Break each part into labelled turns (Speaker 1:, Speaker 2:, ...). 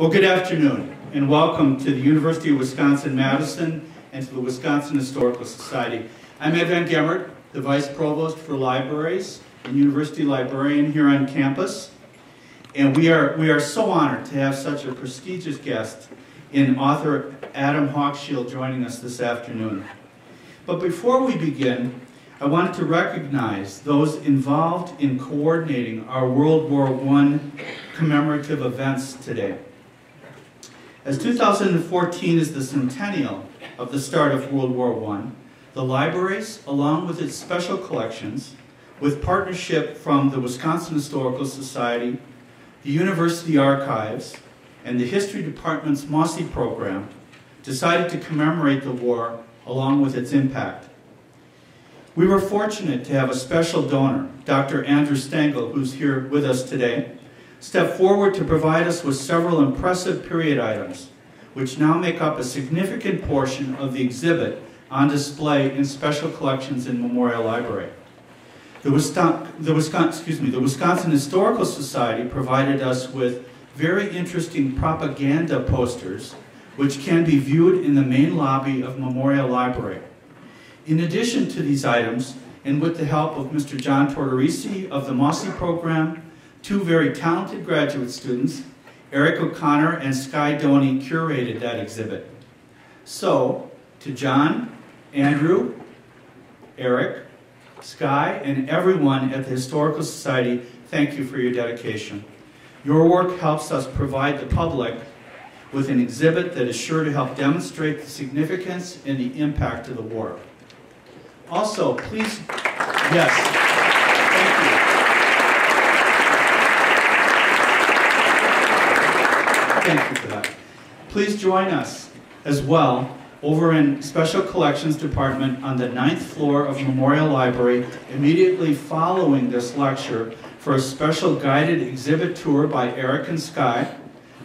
Speaker 1: Well, good afternoon, and welcome to the University of Wisconsin-Madison and to the Wisconsin Historical Society. I'm Ed Van Gemert, the Vice Provost for Libraries and University Librarian here on campus. And we are, we are so honored to have such a prestigious guest in author Adam Hochschild joining us this afternoon. But before we begin, I wanted to recognize those involved in coordinating our World War I commemorative events today. As 2014 is the centennial of the start of World War I, the libraries, along with its special collections, with partnership from the Wisconsin Historical Society, the University Archives, and the History Department's Mosse program, decided to commemorate the war along with its impact. We were fortunate to have a special donor, Dr. Andrew Stangel, who's here with us today, step forward to provide us with several impressive period items, which now make up a significant portion of the exhibit on display in special collections in Memorial Library. The Wisconsin, the Wisconsin, me, the Wisconsin Historical Society provided us with very interesting propaganda posters which can be viewed in the main lobby of Memorial Library. In addition to these items, and with the help of Mr. John Tortorice of the Mosse program, two very talented graduate students, Eric O'Connor and Skye Doney, curated that exhibit. So, to John, Andrew, Eric, Sky, and everyone at the Historical Society, thank you for your dedication. Your work helps us provide the public with an exhibit that is sure to help demonstrate the significance and the impact of the war. Also, please, yes, thank you. Thank you for that. Please join us as well over in Special Collections Department on the ninth floor of Memorial Library immediately following this lecture for a special guided exhibit tour by Eric and Sky,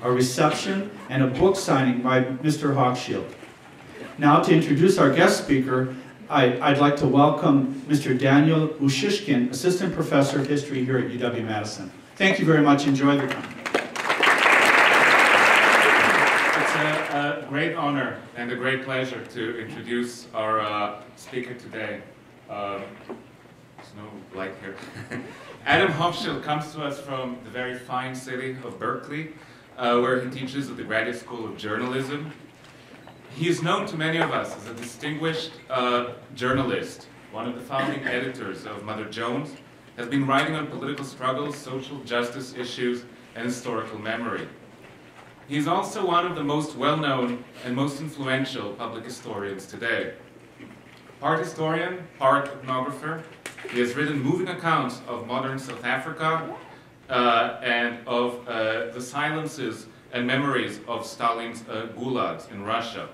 Speaker 1: a reception, and a book signing by Mr. Hochschild. Now to introduce our guest speaker, I, would like to welcome Mr. Daniel Ussishkin, Assistant Professor of History here at UW-Madison. Thank you very much. Enjoy the time.
Speaker 2: It's a, a, great honor and a great pleasure to introduce our uh, speaker today. Um, there's no light here. Adam Hochschild comes to us from the very fine city of Berkeley, uh, where he teaches at the Graduate School of Journalism he is known to many of us as a distinguished uh, journalist, one of the founding editors of Mother Jones, has been writing on political struggles, social justice issues, and historical memory. He is also one of the most well-known and most influential public historians today. Part historian, part ethnographer, he has written moving accounts of modern South Africa uh, and of uh, the silences and memories of Stalin's uh, gulags in Russia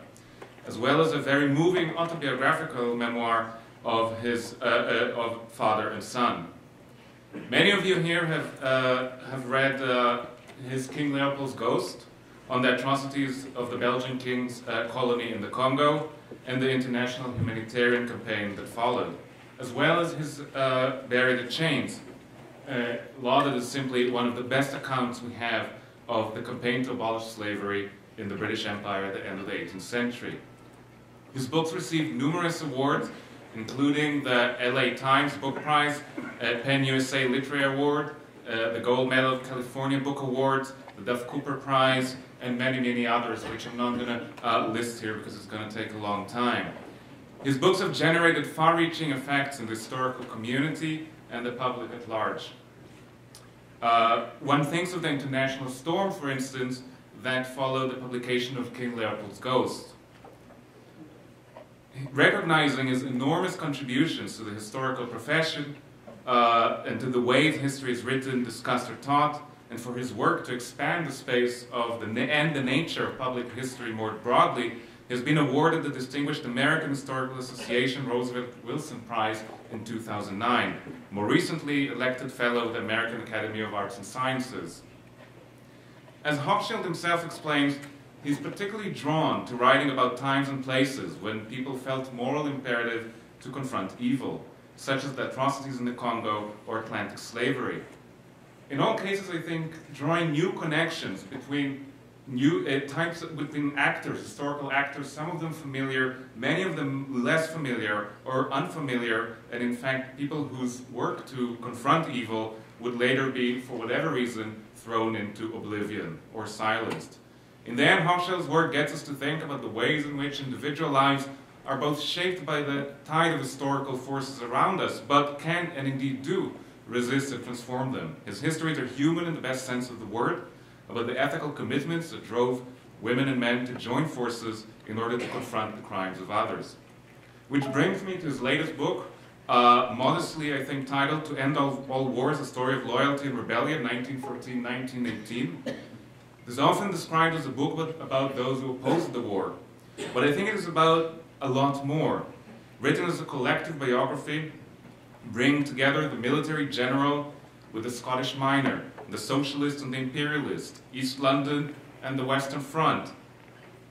Speaker 2: as well as a very moving autobiographical memoir of his uh, uh, of father and son. Many of you here have uh, have read his King Leopold's Ghost on the atrocities of the Belgian king's uh, colony in the Congo and the international humanitarian campaign that followed, as well as his uh, Bury the Chains, law that is simply one of the best accounts we have of the campaign to abolish slavery in the British Empire at the end of the 18th century. His books received numerous awards, including the LA Times Book Prize, uh, PEN USA Literary Award, uh, the Gold Medal of California Book Awards, the Duff Cooper Prize, and many, many others, which I'm not going to uh, list here because it's going to take a long time. His books have generated far-reaching effects in the historical community and the public at large. Uh, one thinks of the International Storm, for instance, that followed the publication of King Leopold's Ghost recognizing his enormous contributions to the historical profession uh, and to the way history is written, discussed, or taught, and for his work to expand the space of the and the nature of public history more broadly, he has been awarded the Distinguished American Historical Association Roosevelt Wilson Prize in 2009. More recently, elected Fellow of the American Academy of Arts and Sciences. As Hochschild himself explains, He's particularly drawn to writing about times and places when people felt moral imperative to confront evil, such as the atrocities in the Congo or Atlantic slavery. In all cases, I think, drawing new connections between new uh, types between actors, historical actors, some of them familiar, many of them less familiar or unfamiliar, and in fact, people whose work to confront evil would later be, for whatever reason, thrown into oblivion or silenced. In the end, Hochschild's work gets us to think about the ways in which individual lives are both shaped by the tide of historical forces around us, but can and indeed do resist and transform them. His histories are human in the best sense of the word, about the ethical commitments that drove women and men to join forces in order to confront the crimes of others. Which brings me to his latest book, uh, modestly, I think, titled To End All, All Wars, A Story of Loyalty and Rebellion, 1914-1918. This is often described as a book about those who opposed the war, but I think it is about a lot more. Written as a collective biography, bringing together the military general with the Scottish miner, the socialist and the imperialist, East London and the Western Front.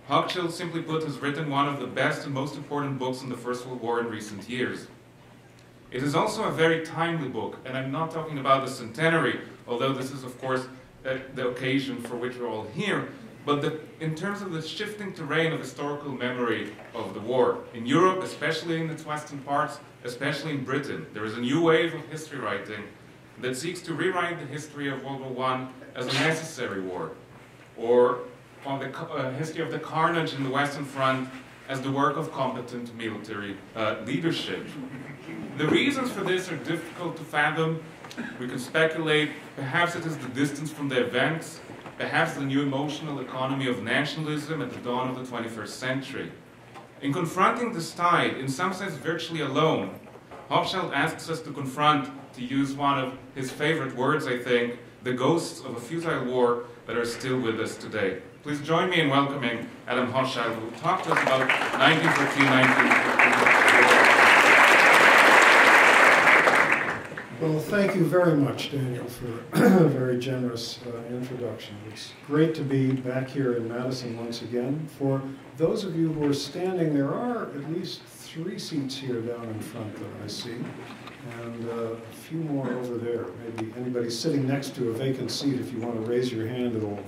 Speaker 2: Hochschild, simply put, has written one of the best and most important books on the First World War in recent years. It is also a very timely book, and I'm not talking about the centenary, although this is, of course, uh, the occasion for which we're all here, but the, in terms of the shifting terrain of historical memory of the war. In Europe, especially in its western parts, especially in Britain, there is a new wave of history writing that seeks to rewrite the history of World War I as a necessary war, or on the uh, history of the carnage in the Western Front as the work of competent military uh, leadership. The reasons for this are difficult to fathom. We can speculate, perhaps it is the distance from the events, perhaps the new emotional economy of nationalism at the dawn of the 21st century. In confronting this tide, in some sense virtually alone, Hochschild asks us to confront to use one of his favorite words, I think, the ghosts of a futile war that are still with us today. Please join me in welcoming Adam Hochschild, who will talk to us about 1914-1915.
Speaker 3: Well, thank you very much, Daniel, for a very generous uh, introduction. It's great to be back here in Madison once again. For those of you who are standing, there are at least three seats here down in front that I see and uh, a few more over there. Maybe anybody sitting next to a vacant seat, if you want to raise your hand, it'll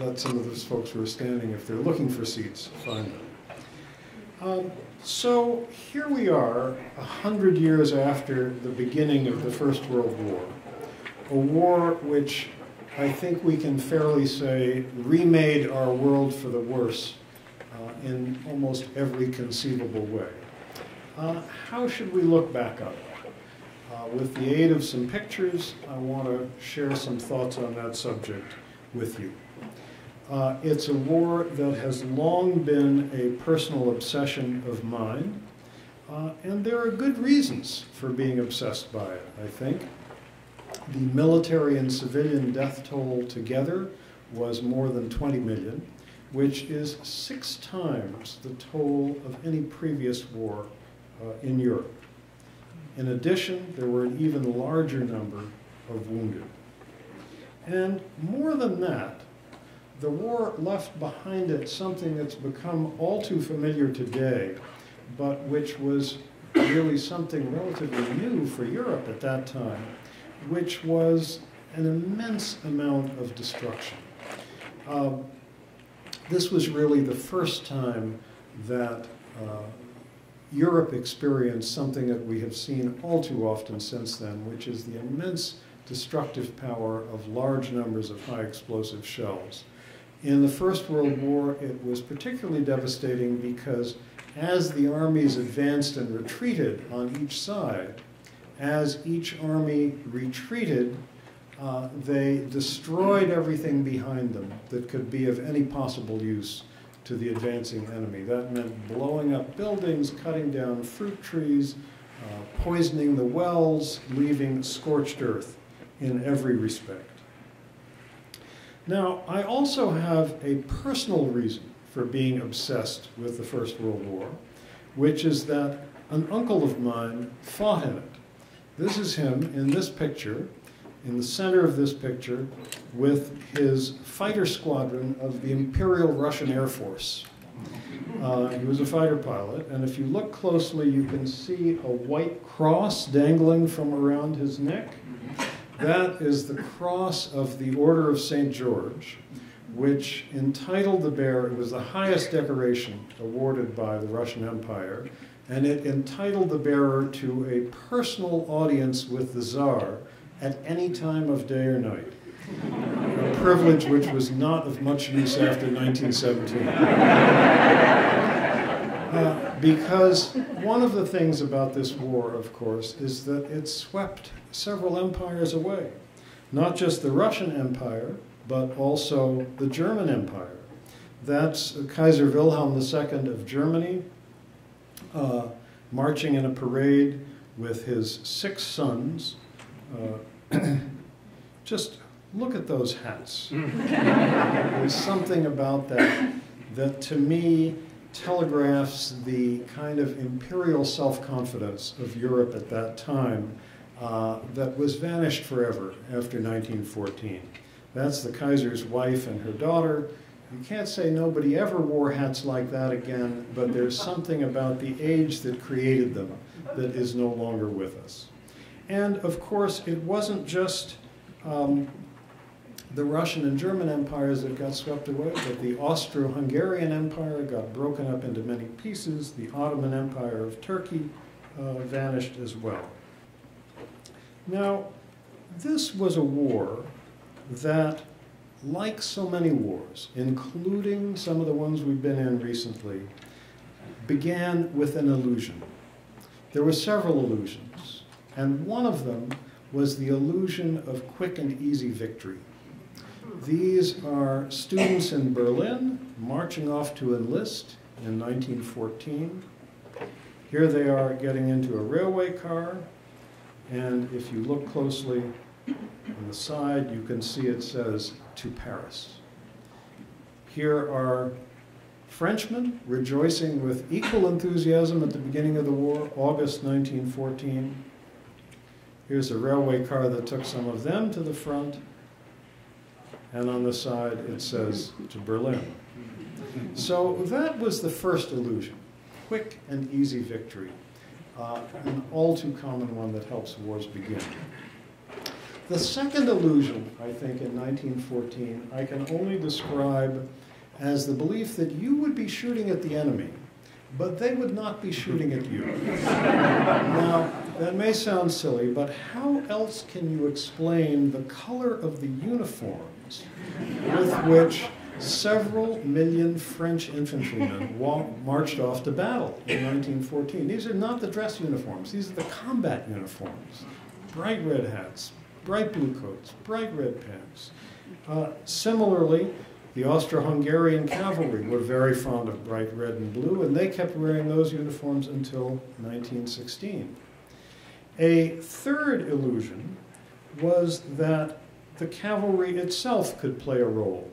Speaker 3: let some of those folks who are standing, if they're looking for seats, find them. Um, so here we are, a hundred years after the beginning of the First World War, a war which I think we can fairly say remade our world for the worse uh, in almost every conceivable way. Uh, how should we look back on it? Uh, with the aid of some pictures, I want to share some thoughts on that subject with you. Uh, it's a war that has long been a personal obsession of mine, uh, and there are good reasons for being obsessed by it, I think. The military and civilian death toll together was more than 20 million, which is six times the toll of any previous war uh, in Europe. In addition, there were an even larger number of wounded. And more than that, the war left behind it something that's become all too familiar today, but which was really something relatively new for Europe at that time, which was an immense amount of destruction. Um, this was really the first time that uh, Europe experienced something that we have seen all too often since then, which is the immense destructive power of large numbers of high explosive shells. In the First World War, it was particularly devastating because as the armies advanced and retreated on each side, as each army retreated, uh, they destroyed everything behind them that could be of any possible use to the advancing enemy. That meant blowing up buildings, cutting down fruit trees, uh, poisoning the wells, leaving scorched earth in every respect. Now, I also have a personal reason for being obsessed with the First World War, which is that an uncle of mine fought in it. This is him in this picture in the center of this picture with his fighter squadron of the Imperial Russian Air Force. Uh, he was a fighter pilot, and if you look closely, you can see a white cross dangling from around his neck. That is the cross of the Order of St. George, which entitled the bear, it was the highest decoration awarded by the Russian Empire, and it entitled the bearer to a personal audience with the Tsar at any time of day or night. A privilege which was not of much use after 1917. Uh, because one of the things about this war, of course, is that it swept several empires away. Not just the Russian Empire, but also the German Empire. That's Kaiser Wilhelm II of Germany uh, marching in a parade with his six sons. Uh, just look at those hats. There's something about that that to me telegraphs the kind of imperial self-confidence of Europe at that time uh, that was vanished forever after 1914. That's the Kaiser's wife and her daughter. You can't say nobody ever wore hats like that again, but there's something about the age that created them that is no longer with us. And of course, it wasn't just um, the Russian and German empires that got swept away, but the Austro-Hungarian Empire got broken up into many pieces. The Ottoman Empire of Turkey uh, vanished as well. Now, this was a war that, like so many wars, including some of the ones we've been in recently, began with an illusion. There were several illusions, and one of them was the illusion of quick and easy victory. These are students in Berlin marching off to enlist in 1914. Here they are getting into a railway car, and if you look closely on the side, you can see it says, to Paris. Here are Frenchmen rejoicing with equal enthusiasm at the beginning of the war, August 1914. Here's a railway car that took some of them to the front, and on the side it says to Berlin. So that was the first illusion, quick and easy victory, uh, an all too common one that helps wars begin. The second illusion, I think, in 1914, I can only describe as the belief that you would be shooting at the enemy, but they would not be shooting at you. now, that may sound silly, but how else can you explain the color of the uniform with which several million French infantrymen marched off to battle in 1914. These are not the dress uniforms, these are the combat uniforms. Bright red hats, bright blue coats, bright red pants. Uh, similarly, the Austro-Hungarian cavalry were very fond of bright red and blue, and they kept wearing those uniforms until 1916. A third illusion was that the cavalry itself could play a role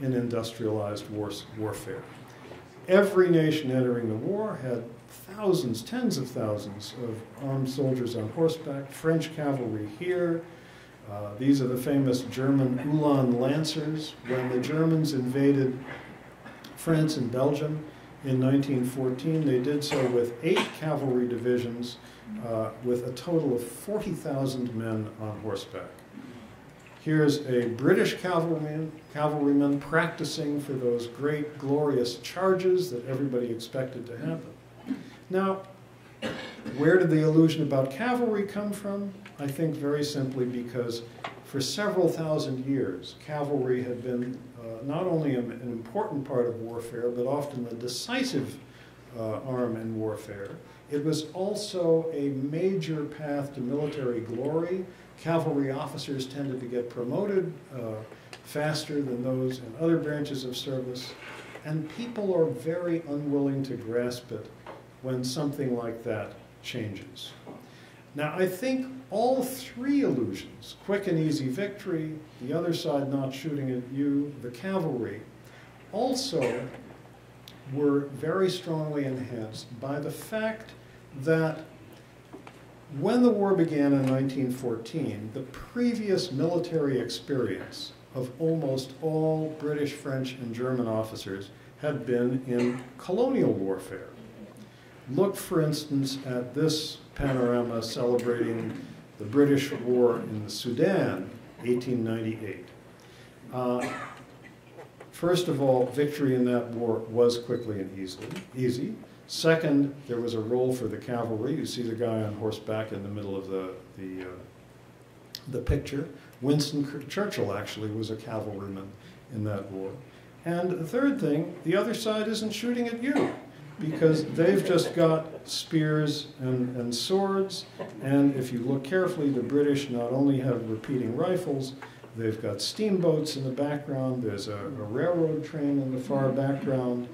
Speaker 3: in industrialized war, warfare. Every nation entering the war had thousands, tens of thousands of armed soldiers on horseback, French cavalry here. Uh, these are the famous German Uhlan Lancers. When the Germans invaded France and Belgium in 1914, they did so with eight cavalry divisions uh, with a total of 40,000 men on horseback. Here's a British cavalryman, cavalryman practicing for those great, glorious charges that everybody expected to happen. Now, where did the illusion about cavalry come from? I think very simply because for several thousand years, cavalry had been uh, not only an important part of warfare, but often the decisive uh, arm in warfare. It was also a major path to military glory cavalry officers tended to get promoted uh, faster than those in other branches of service, and people are very unwilling to grasp it when something like that changes. Now, I think all three illusions, quick and easy victory, the other side not shooting at you, the cavalry, also were very strongly enhanced by the fact that when the war began in 1914, the previous military experience of almost all British, French, and German officers had been in colonial warfare. Look, for instance, at this panorama celebrating the British war in the Sudan, 1898. Uh, First of all, victory in that war was quickly and easily, easy. Second, there was a role for the cavalry. You see the guy on horseback in the middle of the, the, uh, the picture. Winston Churchill actually was a cavalryman in that war. And the third thing, the other side isn't shooting at you because they've just got spears and, and swords. And if you look carefully, the British not only have repeating rifles, they've got steamboats in the background, there's a, a railroad train in the far background,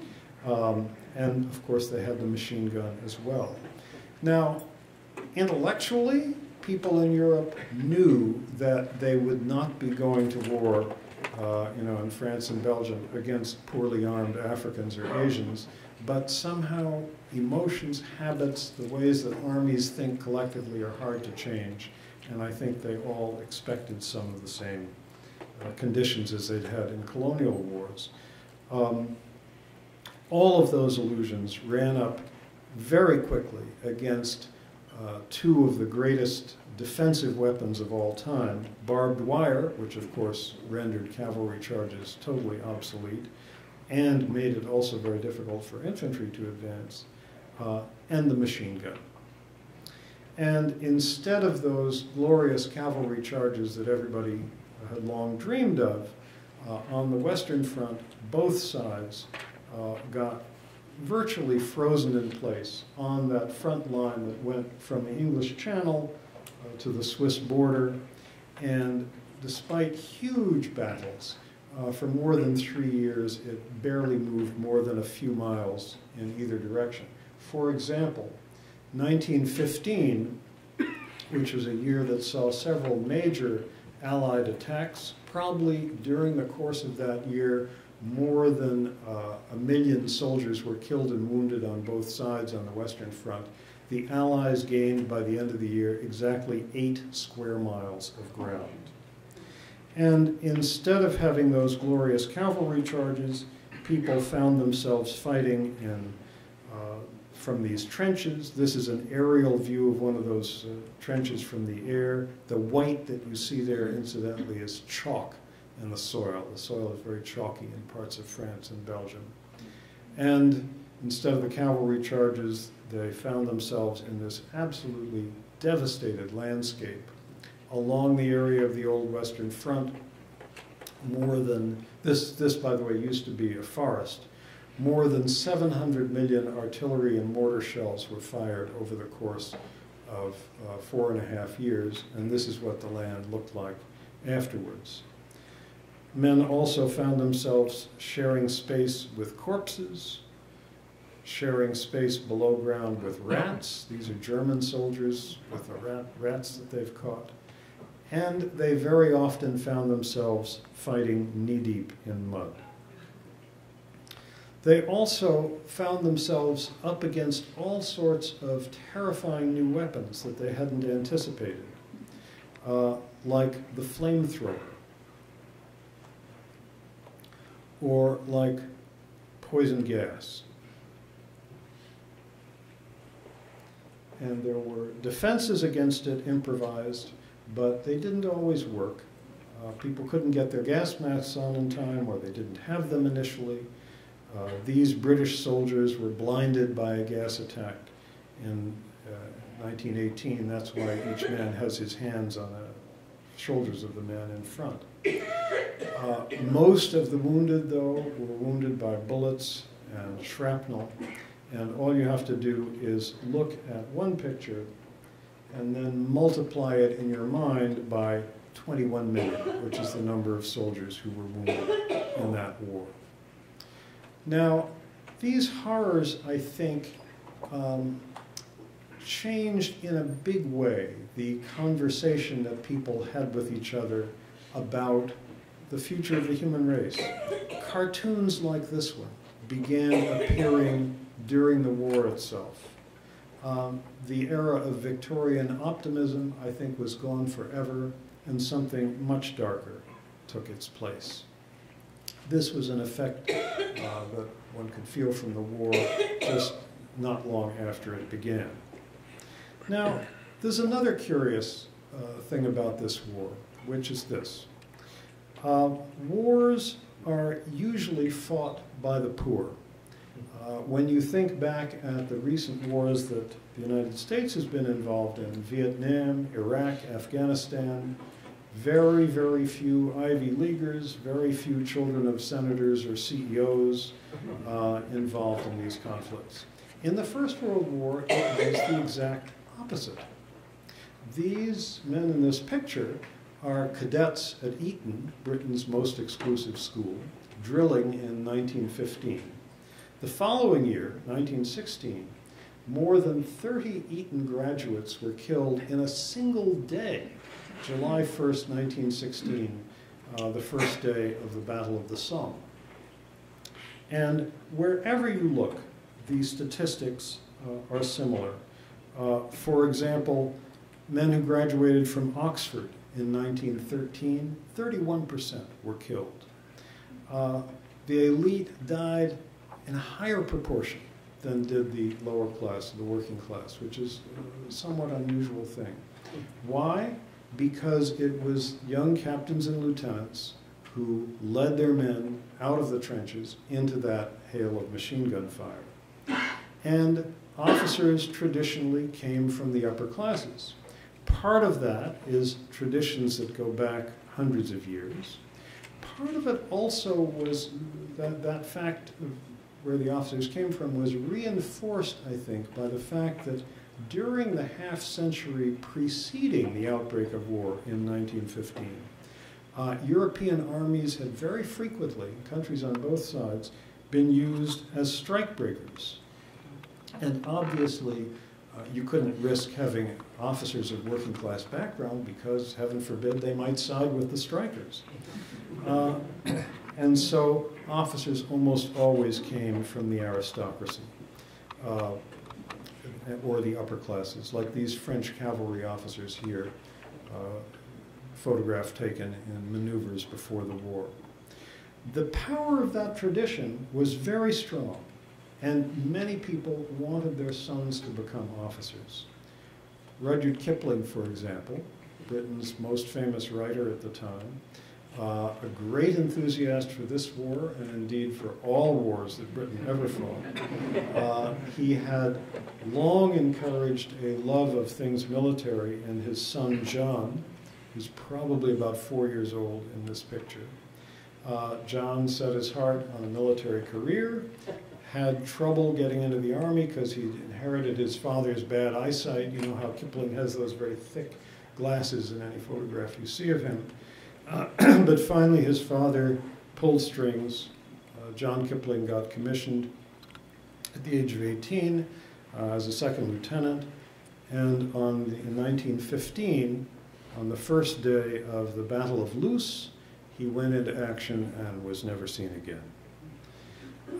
Speaker 3: um, and of course they had the machine gun as well. Now, intellectually, people in Europe knew that they would not be going to war, uh, you know, in France and Belgium against poorly armed Africans or Asians, but somehow emotions, habits, the ways that armies think collectively are hard to change, and I think they all expected some of the same uh, conditions as they'd had in colonial wars. Um, all of those illusions ran up very quickly against uh, two of the greatest defensive weapons of all time, barbed wire, which of course rendered cavalry charges totally obsolete, and made it also very difficult for infantry to advance, uh, and the machine gun. And instead of those glorious cavalry charges that everybody had long dreamed of, uh, on the Western Front, both sides uh, got virtually frozen in place on that front line that went from the English Channel uh, to the Swiss border. And despite huge battles, uh, for more than three years, it barely moved more than a few miles in either direction. For example, 1915, which was a year that saw several major Allied attacks, probably during the course of that year, more than uh, a million soldiers were killed and wounded on both sides on the Western Front. The Allies gained by the end of the year exactly eight square miles of ground. And instead of having those glorious cavalry charges, people found themselves fighting in from these trenches. This is an aerial view of one of those uh, trenches from the air. The white that you see there, incidentally, is chalk in the soil. The soil is very chalky in parts of France and Belgium. And instead of the cavalry charges, they found themselves in this absolutely devastated landscape along the area of the old Western Front. More than, this, this by the way, used to be a forest more than 700 million artillery and mortar shells were fired over the course of uh, four and a half years, and this is what the land looked like afterwards. Men also found themselves sharing space with corpses, sharing space below ground with rats. These are German soldiers with the rat, rats that they've caught. And they very often found themselves fighting knee-deep in mud. They also found themselves up against all sorts of terrifying new weapons that they hadn't anticipated, uh, like the flamethrower, or like poison gas. And there were defenses against it improvised, but they didn't always work. Uh, people couldn't get their gas masks on in time, or they didn't have them initially. Uh, these British soldiers were blinded by a gas attack in uh, 1918. That's why each man has his hands on the shoulders of the man in front. Uh, most of the wounded, though, were wounded by bullets and shrapnel. And all you have to do is look at one picture and then multiply it in your mind by 21 million, which is the number of soldiers who were wounded in that war. Now, these horrors, I think, um, changed in a big way the conversation that people had with each other about the future of the human race. Cartoons like this one began appearing during the war itself. Um, the era of Victorian optimism, I think, was gone forever, and something much darker took its place. This was an effect uh, that one could feel from the war just not long after it began. Now, there's another curious uh, thing about this war, which is this. Uh, wars are usually fought by the poor. Uh, when you think back at the recent wars that the United States has been involved in, Vietnam, Iraq, Afghanistan, very, very few Ivy Leaguers, very few children of senators or CEOs uh, involved in these conflicts. In the First World War, it was the exact opposite. These men in this picture are cadets at Eton, Britain's most exclusive school, drilling in 1915. The following year, 1916, more than 30 Eton graduates were killed in a single day, July 1st, 1916, uh, the first day of the Battle of the Somme. And wherever you look, these statistics uh, are similar. Uh, for example, men who graduated from Oxford in 1913, 31% were killed. Uh, the elite died in a higher proportion than did the lower class, the working class, which is a somewhat unusual thing. Why? Because it was young captains and lieutenants who led their men out of the trenches into that hail of machine gun fire. And officers traditionally came from the upper classes. Part of that is traditions that go back hundreds of years. Part of it also was that, that fact of where the officers came from was reinforced, I think, by the fact that during the half century preceding the outbreak of war in 1915, uh, European armies had very frequently, countries on both sides, been used as strikebreakers. And obviously, uh, you couldn't risk having officers of working class background because, heaven forbid, they might side with the strikers. Uh, and so officers almost always came from the aristocracy uh, or the upper classes, like these French cavalry officers here, uh, photograph taken in maneuvers before the war. The power of that tradition was very strong, and many people wanted their sons to become officers. Rudyard Kipling, for example, Britain's most famous writer at the time, uh, a great enthusiast for this war and indeed for all wars that Britain ever fought. Uh, he had long encouraged a love of things military in his son John, who's probably about four years old in this picture. Uh, John set his heart on a military career, had trouble getting into the army because he inherited his father's bad eyesight. You know how Kipling has those very thick glasses in any photograph you see of him. Uh, but finally, his father pulled strings. Uh, John Kipling got commissioned at the age of 18 uh, as a second lieutenant. And on the, in 1915, on the first day of the Battle of Loos, he went into action and was never seen again.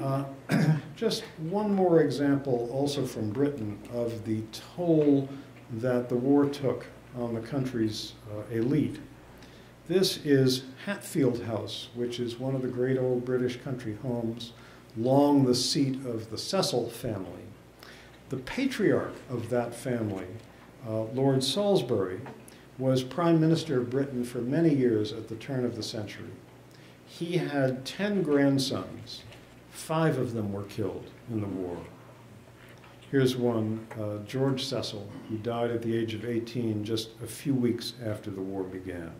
Speaker 3: Uh, just one more example, also from Britain, of the toll that the war took on the country's uh, elite. This is Hatfield House, which is one of the great old British country homes, long the seat of the Cecil family. The patriarch of that family, uh, Lord Salisbury, was Prime Minister of Britain for many years at the turn of the century. He had 10 grandsons. Five of them were killed in the war. Here's one, uh, George Cecil, who died at the age of 18 just a few weeks after the war began.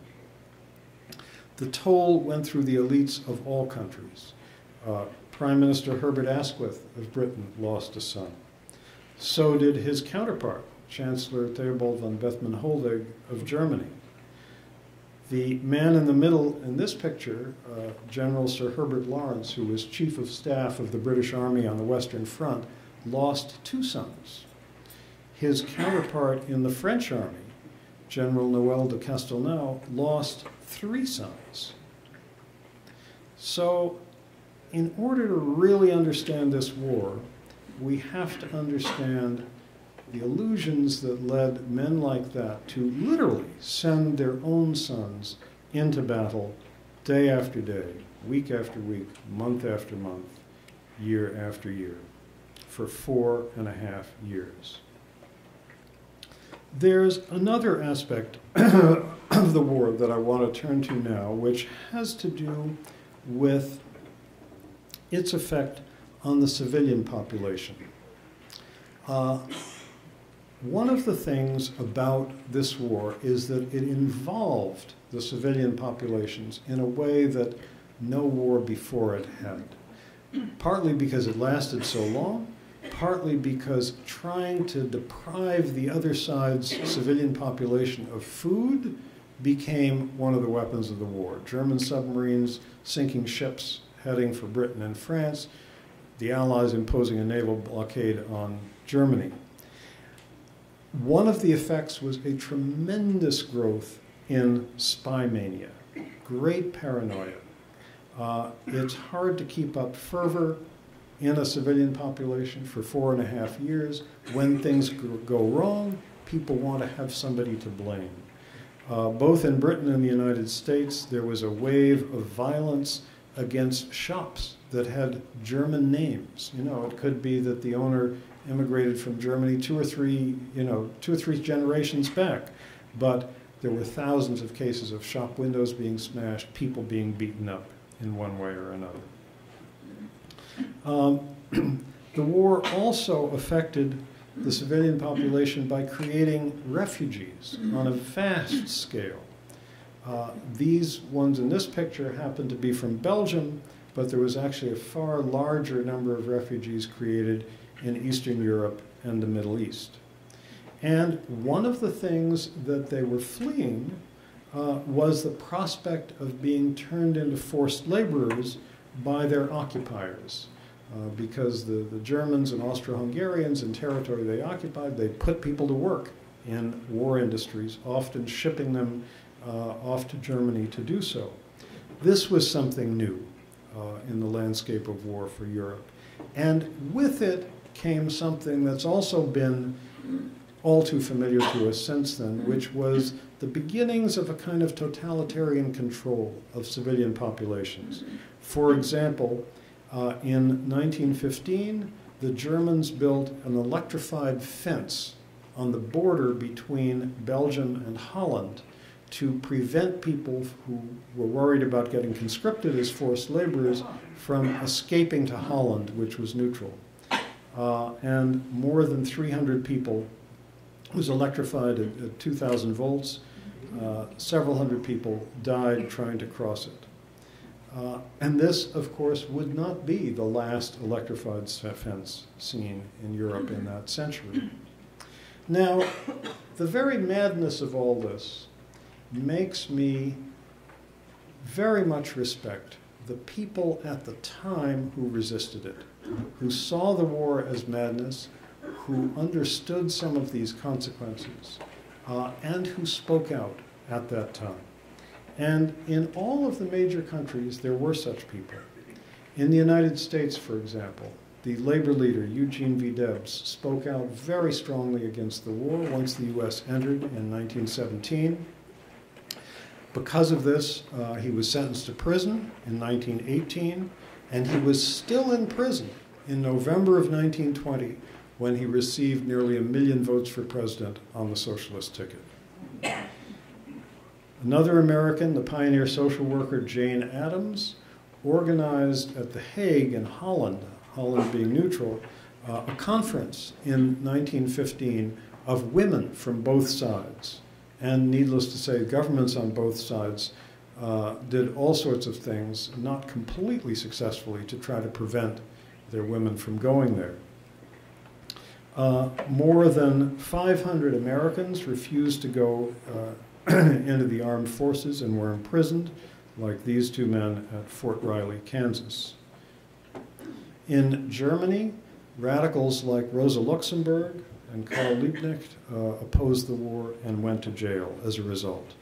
Speaker 3: The toll went through the elites of all countries. Uh, Prime Minister Herbert Asquith of Britain lost a son. So did his counterpart, Chancellor Theobald von Bethmann Hollweg of Germany. The man in the middle in this picture, uh, General Sir Herbert Lawrence, who was Chief of Staff of the British Army on the Western Front, lost two sons. His counterpart in the French Army, General Noel de Castelnau, lost three sons. So, in order to really understand this war, we have to understand the illusions that led men like that to literally send their own sons into battle day after day, week after week, month after month, year after year, for four and a half years. There's another aspect of the war that I want to turn to now, which has to do with its effect on the civilian population. Uh, one of the things about this war is that it involved the civilian populations in a way that no war before it had. Partly because it lasted so long, partly because trying to deprive the other side's civilian population of food became one of the weapons of the war. German submarines sinking ships heading for Britain and France, the Allies imposing a naval blockade on Germany. One of the effects was a tremendous growth in spy mania, great paranoia. Uh, it's hard to keep up fervor in a civilian population for four and a half years. When things go wrong, people want to have somebody to blame. Uh, both in Britain and the United States, there was a wave of violence against shops that had German names. You know, it could be that the owner immigrated from Germany two or three, you know, two or three generations back. But there were thousands of cases of shop windows being smashed, people being beaten up in one way or another. Um, the war also affected the civilian population by creating refugees on a vast scale. Uh, these ones in this picture happen to be from Belgium, but there was actually a far larger number of refugees created in Eastern Europe and the Middle East. And one of the things that they were fleeing uh, was the prospect of being turned into forced laborers by their occupiers. Uh, because the, the Germans and Austro-Hungarians in territory they occupied, they put people to work in war industries, often shipping them uh, off to Germany to do so. This was something new uh, in the landscape of war for Europe. And with it came something that's also been all too familiar to us since then, which was the beginnings of a kind of totalitarian control of civilian populations. For example, uh, in 1915, the Germans built an electrified fence on the border between Belgium and Holland to prevent people who were worried about getting conscripted as forced laborers from escaping to Holland, which was neutral. Uh, and more than 300 people was electrified at, at 2,000 volts. Uh, several hundred people died trying to cross it. Uh, and this, of course, would not be the last electrified fence seen in Europe in that century. Now, the very madness of all this makes me very much respect the people at the time who resisted it, who saw the war as madness, who understood some of these consequences, uh, and who spoke out at that time. And in all of the major countries, there were such people. In the United States, for example, the labor leader, Eugene V. Debs, spoke out very strongly against the war once the U.S. entered in 1917. Because of this, uh, he was sentenced to prison in 1918, and he was still in prison in November of 1920 when he received nearly a million votes for president on the socialist ticket. Another American, the pioneer social worker Jane Addams, organized at The Hague in Holland, Holland being neutral, uh, a conference in 1915 of women from both sides. And needless to say, governments on both sides uh, did all sorts of things, not completely successfully, to try to prevent their women from going there. Uh, more than 500 Americans refused to go uh, into the armed forces and were imprisoned, like these two men at Fort Riley, Kansas. In Germany, radicals like Rosa Luxemburg and Karl Liebknecht uh, opposed the war and went to jail as a result.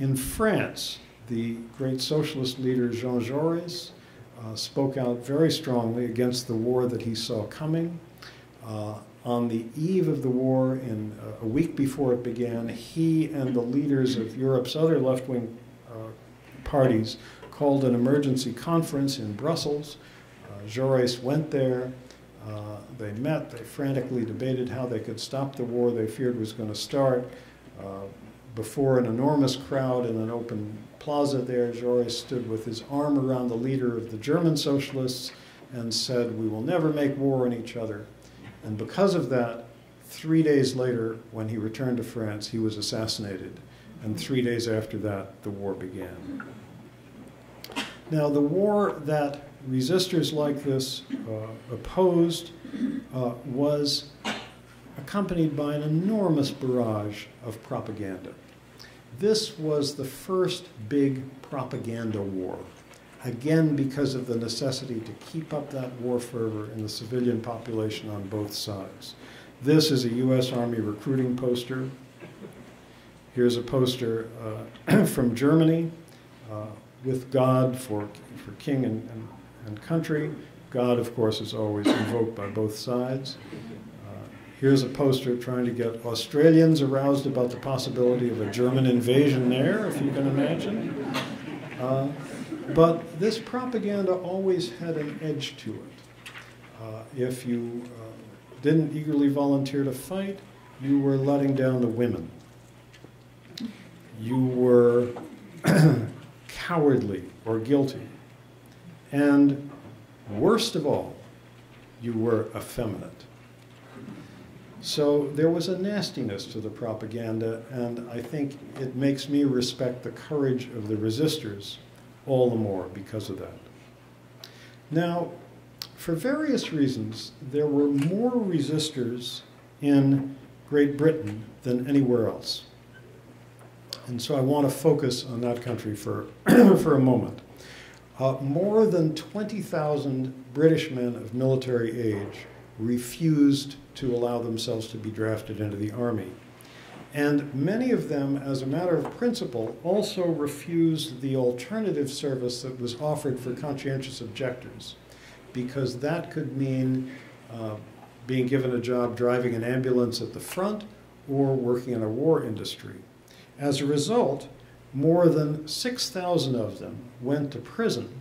Speaker 3: In France, the great socialist leader Jean Jaurès uh, spoke out very strongly against the war that he saw coming. Uh, on the eve of the war, in uh, a week before it began, he and the leaders of Europe's other left-wing uh, parties called an emergency conference in Brussels. Uh, Jaurès went there. Uh, they met. They frantically debated how they could stop the war they feared was going to start. Before an enormous crowd in an open plaza there, Jaurès stood with his arm around the leader of the German socialists and said, We will never make war on each other. And because of that, three days later, when he returned to France, he was assassinated. And three days after that, the war began. Now, the war that resistors like this uh, opposed uh, was accompanied by an enormous barrage of propaganda. This was the first big propaganda war, again because of the necessity to keep up that war fervor in the civilian population on both sides. This is a U.S. Army recruiting poster. Here's a poster uh, from Germany uh, with God for, for king and, and, and country. God, of course, is always invoked by both sides. Here's a poster trying to get Australians aroused about the possibility of a German invasion there, if you can imagine. Uh, but this propaganda always had an edge to it. Uh, if you uh, didn't eagerly volunteer to fight, you were letting down the women. You were cowardly or guilty. And worst of all, you were effeminate. So there was a nastiness to the propaganda, and I think it makes me respect the courage of the resistors all the more because of that. Now, for various reasons, there were more resistors in Great Britain than anywhere else. And so I want to focus on that country for, for a moment. Uh, more than 20,000 British men of military age refused to allow themselves to be drafted into the Army. And many of them, as a matter of principle, also refused the alternative service that was offered for conscientious objectors, because that could mean uh, being given a job driving an ambulance at the front or working in a war industry. As a result, more than 6,000 of them went to prison,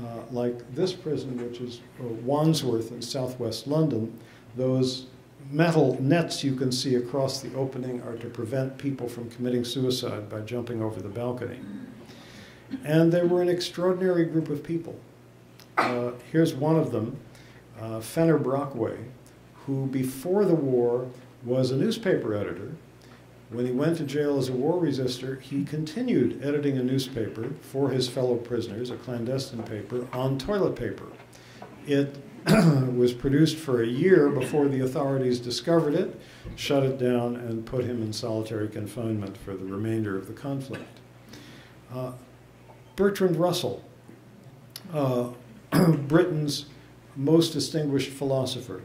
Speaker 3: uh, like this prison, which is uh, Wandsworth in southwest London, those metal nets you can see across the opening are to prevent people from committing suicide by jumping over the balcony. And they were an extraordinary group of people. Uh, here's one of them, uh, Fenner Brockway, who before the war was a newspaper editor. When he went to jail as a war resistor, he continued editing a newspaper for his fellow prisoners, a clandestine paper, on toilet paper. It was produced for a year before the authorities discovered it, shut it down, and put him in solitary confinement for the remainder of the conflict. Uh, Bertrand Russell, uh, Britain's most distinguished philosopher.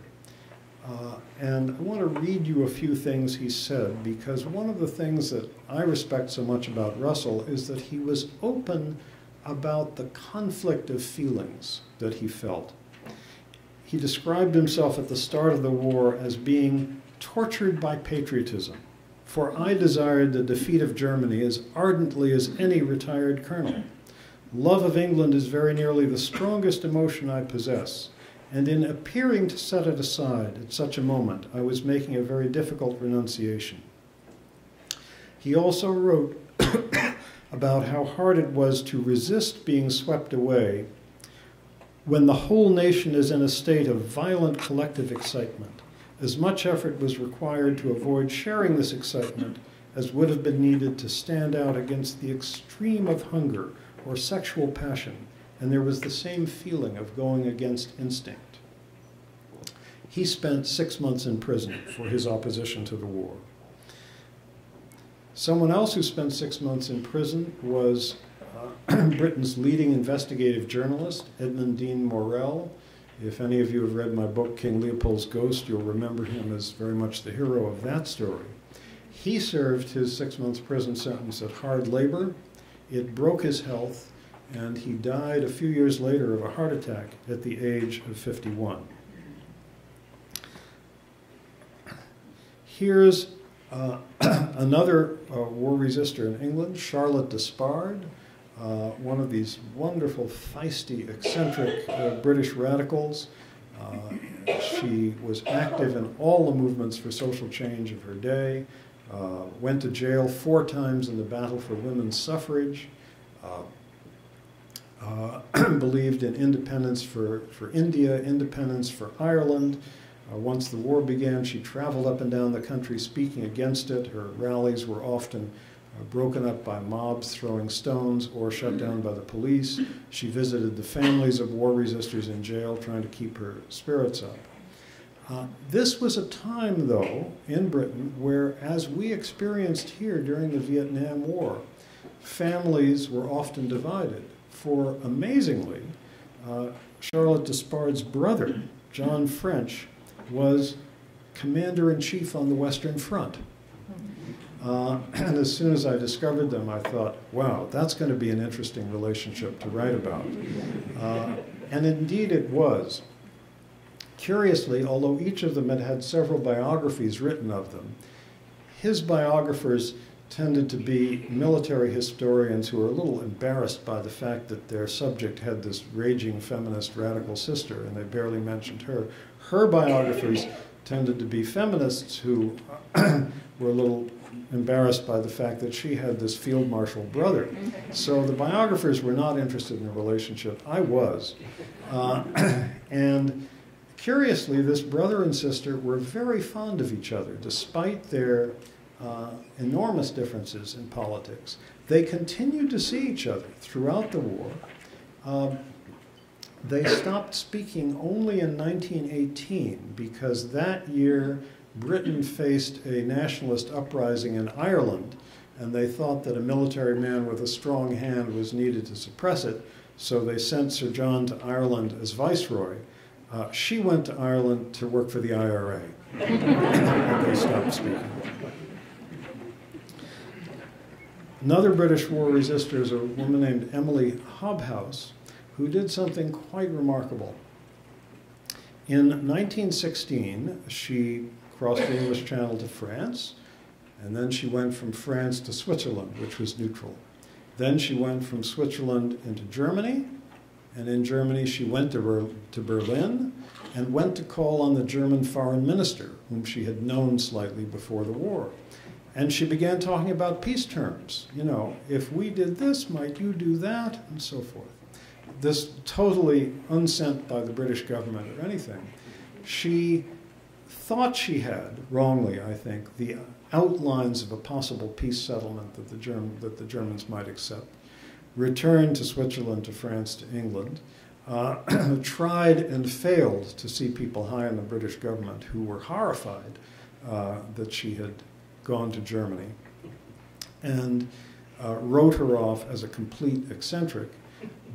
Speaker 3: Uh, and I want to read you a few things he said because one of the things that I respect so much about Russell is that he was open about the conflict of feelings that he felt he described himself at the start of the war as being tortured by patriotism, for I desired the defeat of Germany as ardently as any retired colonel. Love of England is very nearly the strongest emotion I possess, and in appearing to set it aside at such a moment, I was making a very difficult renunciation. He also wrote about how hard it was to resist being swept away when the whole nation is in a state of violent collective excitement, as much effort was required to avoid sharing this excitement as would have been needed to stand out against the extreme of hunger or sexual passion, and there was the same feeling of going against instinct. He spent six months in prison for his opposition to the war. Someone else who spent six months in prison was uh, Britain's leading investigative journalist, Edmund Dene Morel. If any of you have read my book, King Leopold's Ghost, you'll remember him as very much the hero of that story. He served his six months prison sentence at hard labor. It broke his health, and he died a few years later of a heart attack at the age of 51. Here's uh, another uh, war resistor in England, Charlotte Despard uh, one of these wonderful, feisty, eccentric uh, British radicals. Uh, she was active in all the movements for social change of her day. uh, went to jail four times in the battle for women's suffrage, uh, believed in independence for, for India, independence for Ireland. Uh, once the war began, she traveled up and down the country speaking against it. Her rallies were often uh, broken up by mobs throwing stones or shut down by the police. She visited the families of war resistors in jail, trying to keep her spirits up. Uh, this was a time, though, in Britain where, as we experienced here during the Vietnam War, families were often divided. For amazingly, uh, Charlotte Despard's brother, John French, was commander in chief on the Western Front. Uh, and as soon as I discovered them, I thought, wow, that's going to be an interesting relationship to write about. Uh, and indeed it was. Curiously, although each of them had had several biographies written of them, his biographers tended to be military historians who were a little embarrassed by the fact that their subject had this raging feminist radical sister, and they barely mentioned her. Her biographers tended to be feminists who were a little embarrassed by the fact that she had this field marshal brother. So the biographers were not interested in the relationship. I was. Uh, and curiously, this brother and sister were very fond of each other, despite their uh, enormous differences in politics. They continued to see each other throughout the war. Um, they stopped speaking only in 1918 because that year Britain faced a nationalist uprising in Ireland, and they thought that a military man with a strong hand was needed to suppress it, so they sent Sir John to Ireland as viceroy. Uh, she went to Ireland to work for the IRA, and they stopped speaking. Another British war resistor is a woman named Emily Hobhouse, who did something quite remarkable. In 1916, she crossed the English Channel to France, and then she went from France to Switzerland, which was neutral. Then she went from Switzerland into Germany, and in Germany she went to, Ber to Berlin and went to call on the German foreign minister, whom she had known slightly before the war. And she began talking about peace terms. You know, if we did this, might you do that, and so forth. This totally unsent by the British government or anything. She thought she had, wrongly, I think, the outlines of a possible peace settlement that the, Germ that the Germans might accept, returned to Switzerland, to France, to England, uh, tried and failed to see people high in the British government who were horrified uh, that she had gone to Germany, and uh, wrote her off as a complete eccentric,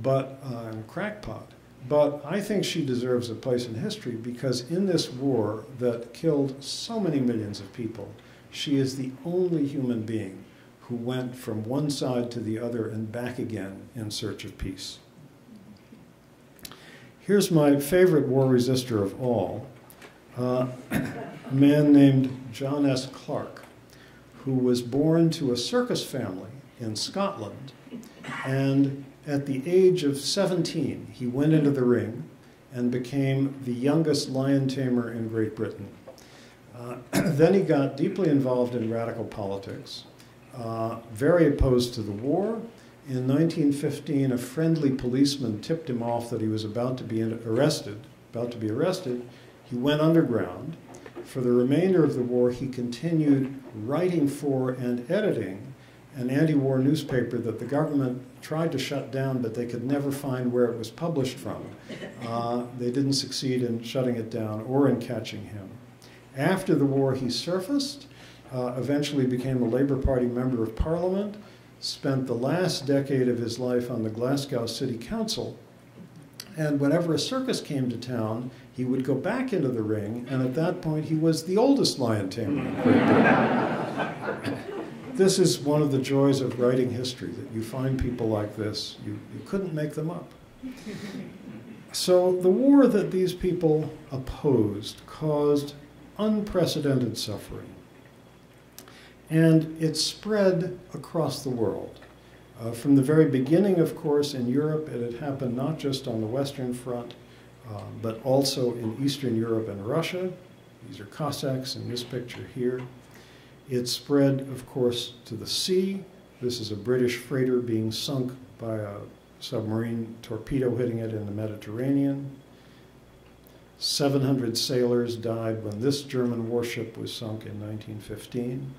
Speaker 3: but uh, crackpot. But I think she deserves a place in history because in this war that killed so many millions of people, she is the only human being who went from one side to the other and back again in search of peace. Here's my favorite war resistor of all, uh, a man named John S. Clarke, who was born to a circus family in Scotland and at the age of 17, he went into the ring and became the youngest lion tamer in Great Britain. Uh, then he got deeply involved in radical politics, uh, very opposed to the war. In 1915, a friendly policeman tipped him off that he was about to be arrested. About to be arrested, he went underground. For the remainder of the war, he continued writing for and editing an anti-war newspaper that the government tried to shut down, but they could never find where it was published from. Uh, they didn't succeed in shutting it down or in catching him. After the war, he surfaced, uh, eventually became a Labour Party member of Parliament, spent the last decade of his life on the Glasgow City Council, and whenever a circus came to town, he would go back into the ring, and at that point, he was the oldest lion tamer this is one of the joys of writing history, that you find people like this. You, you couldn't make them up. So the war that these people opposed caused unprecedented suffering. And it spread across the world. Uh, from the very beginning, of course, in Europe, it had happened not just on the Western Front, uh, but also in Eastern Europe and Russia. These are Cossacks in this picture here. It spread, of course, to the sea. This is a British freighter being sunk by a submarine torpedo hitting it in the Mediterranean. 700 sailors died when this German warship was sunk in 1915.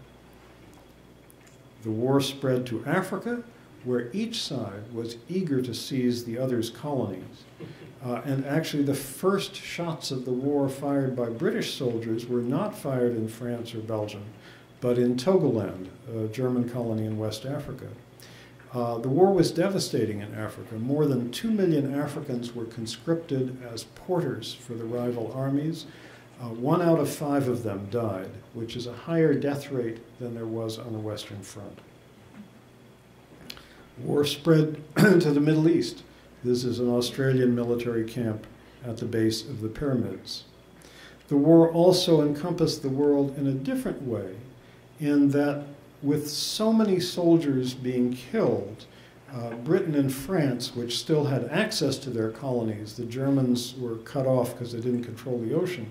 Speaker 3: The war spread to Africa, where each side was eager to seize the other's colonies. Uh, and actually, the first shots of the war fired by British soldiers were not fired in France or Belgium, but in Togoland, a German colony in West Africa. Uh, the war was devastating in Africa. More than two million Africans were conscripted as porters for the rival armies. Uh, one out of five of them died, which is a higher death rate than there was on the Western Front. War spread to the Middle East. This is an Australian military camp at the base of the pyramids. The war also encompassed the world in a different way, in that with so many soldiers being killed, uh, Britain and France, which still had access to their colonies, the Germans were cut off because they didn't control the ocean,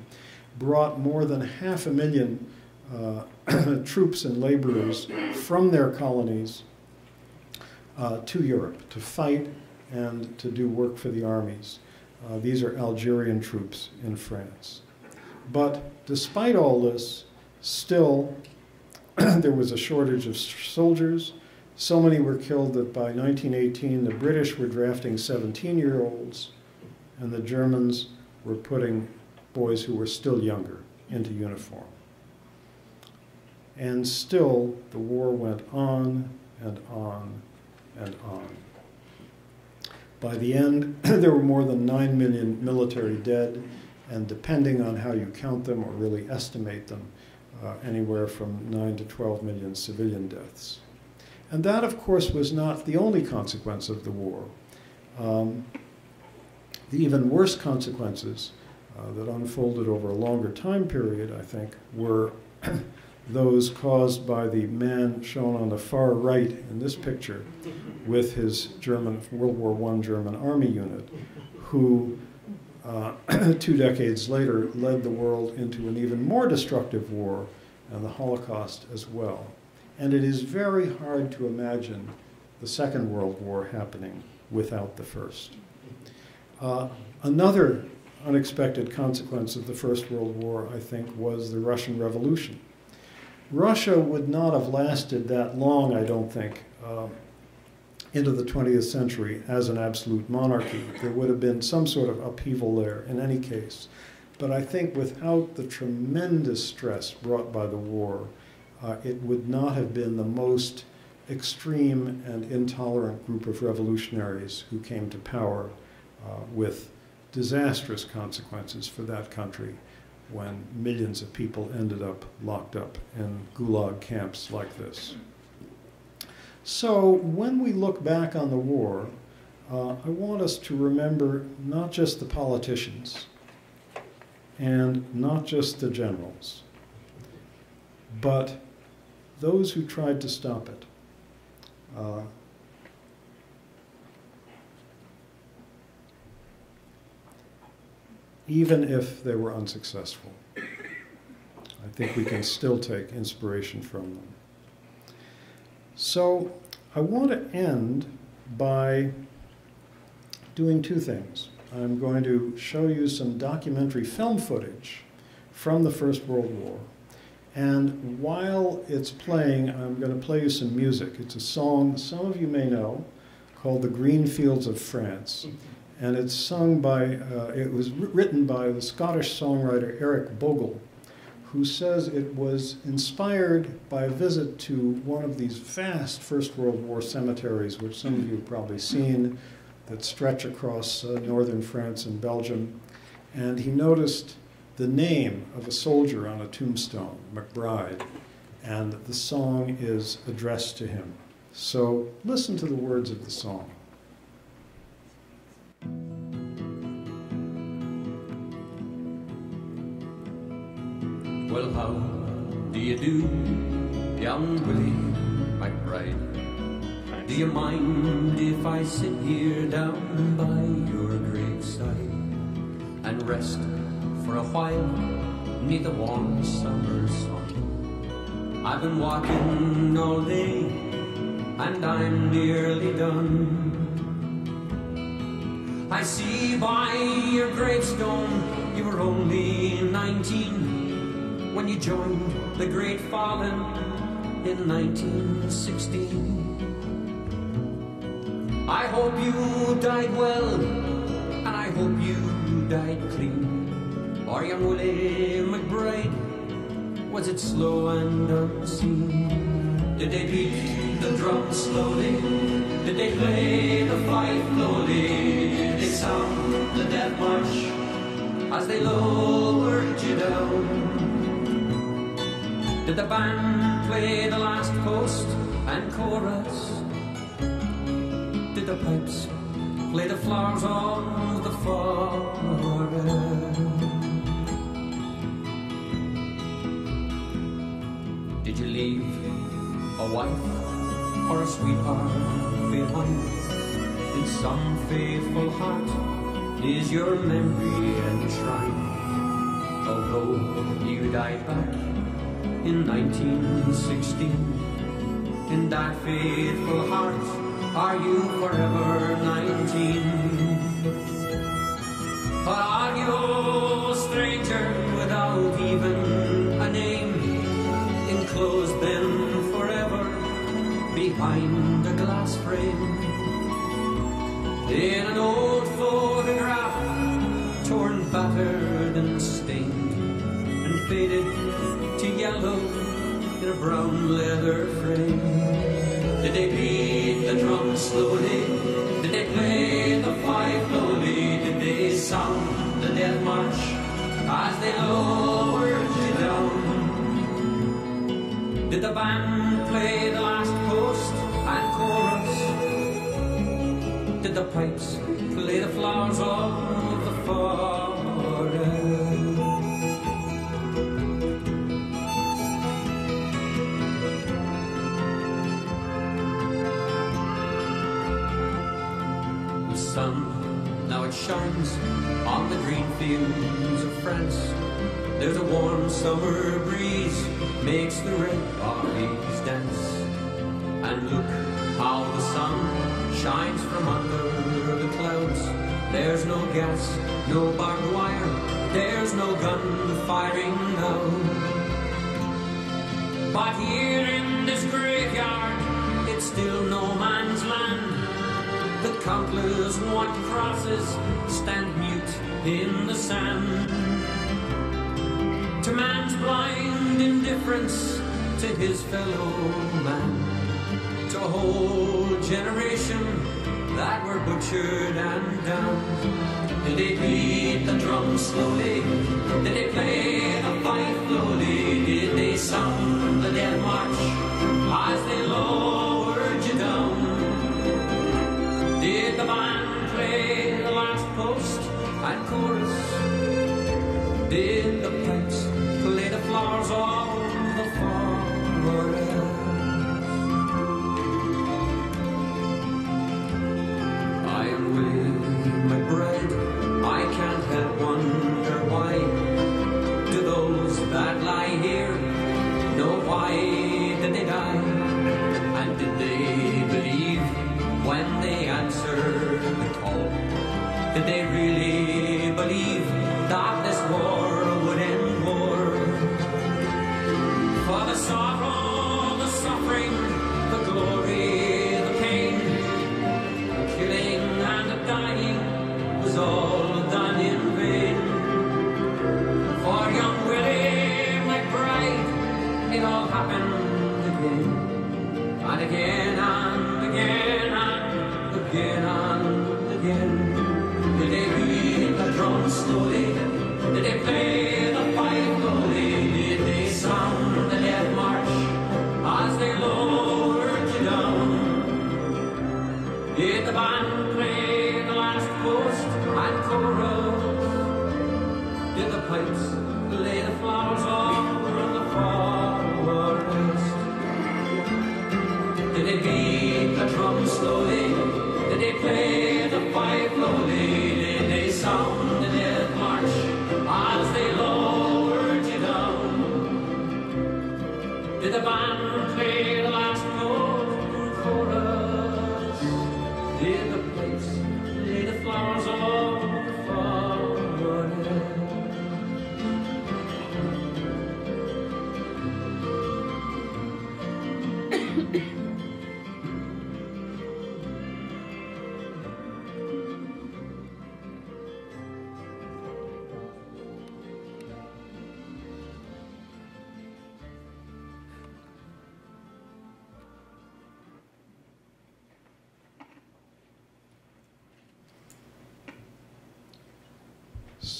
Speaker 3: brought more than half a million uh, troops and laborers from their colonies uh, to Europe to fight and to do work for the armies. Uh, these are Algerian troops in France. But despite all this, still there was a shortage of soldiers. So many were killed that by 1918 the British were drafting 17 year olds and the Germans were putting boys who were still younger into uniform. And still the war went on and on and on. By the end, there were more than 9 million military dead, and depending on how you count them or really estimate them, uh, anywhere from 9 to 12 million civilian deaths. And that, of course, was not the only consequence of the war. Um, the even worse consequences uh, that unfolded over a longer time period, I think, were those caused by the man shown on the far right in this picture with his German World War I German army unit, who uh, two decades later led the world into an even more destructive war and the Holocaust as well. And it is very hard to imagine the Second World War happening without the First. Uh, another unexpected consequence of the First World War, I think, was the Russian Revolution. Russia would not have lasted that long, I don't think, uh, into the 20th century as an absolute monarchy. There would have been some sort of upheaval there in any case. But I think without the tremendous stress brought by the war, uh, it would not have been the most extreme and intolerant group of revolutionaries who came to power uh, with disastrous consequences for that country when millions of people ended up locked up in gulag camps like this. So when we look back on the war, uh, I want us to remember not just the politicians and not just the generals, but those who tried to stop it. Uh, even if they were unsuccessful. I think we can still take inspiration from them. So I want to end by doing two things. I'm going to show you some documentary film footage from the First World War. And while it's playing, I'm going to play you some music. It's a song some of you may know called The Green Fields of France. And it's sung by, uh, it was written by the Scottish songwriter Eric Bogle who says it was inspired by a visit to one of these vast First World War cemeteries, which some of you have probably seen, that stretch across uh, northern France and Belgium. And he noticed the name of a soldier on a tombstone, McBride, and the song is addressed to him. So listen to the words of the song.
Speaker 4: Well, how do you do, young Willie McBride? Do you mind if I sit here down by your graveside and rest for a while neath the warm summer sun? I've been walking all day and I'm nearly done. I see by your gravestone you were only 19 when you joined the Great Fallen in 1916. I hope you died well and I hope you died clean. Or young Willie McBride, was it slow and unseen? Did they beat the drum slowly? Did they play the fife slowly? Did they sound the death march as they lowered you down? Did the band play the last post and chorus? Did the pipes play the flowers on the forest? Did you leave a wife or a sweetheart behind? In some faithful heart is your memory enshrined. Although you died back in 1916, in that faithful heart are you forever 19? Or are you a stranger without even a name? Enclosed then forever behind a glass frame. In an old photograph, torn, battered, and stained, and faded in a brown leather frame. Did they beat the drum slowly? Did they play the fife slowly? Did they sound the death march as they lowered you down? Did the band play the last post and chorus? Did the pipes play the flowers of the forest? There's a warm summer breeze, makes the red poppies dance. And look how the sun shines from under the clouds. There's no gas, no barbed wire, there's no gun firing now. But here in this graveyard, it's still no. The countless white crosses stand mute in the sand. To man's blind indifference to his fellow man. To a whole generation that were butchered and down. Did they beat the drum slowly? Did they play the fife slowly? Did they sound the death march as they lowered and chorus?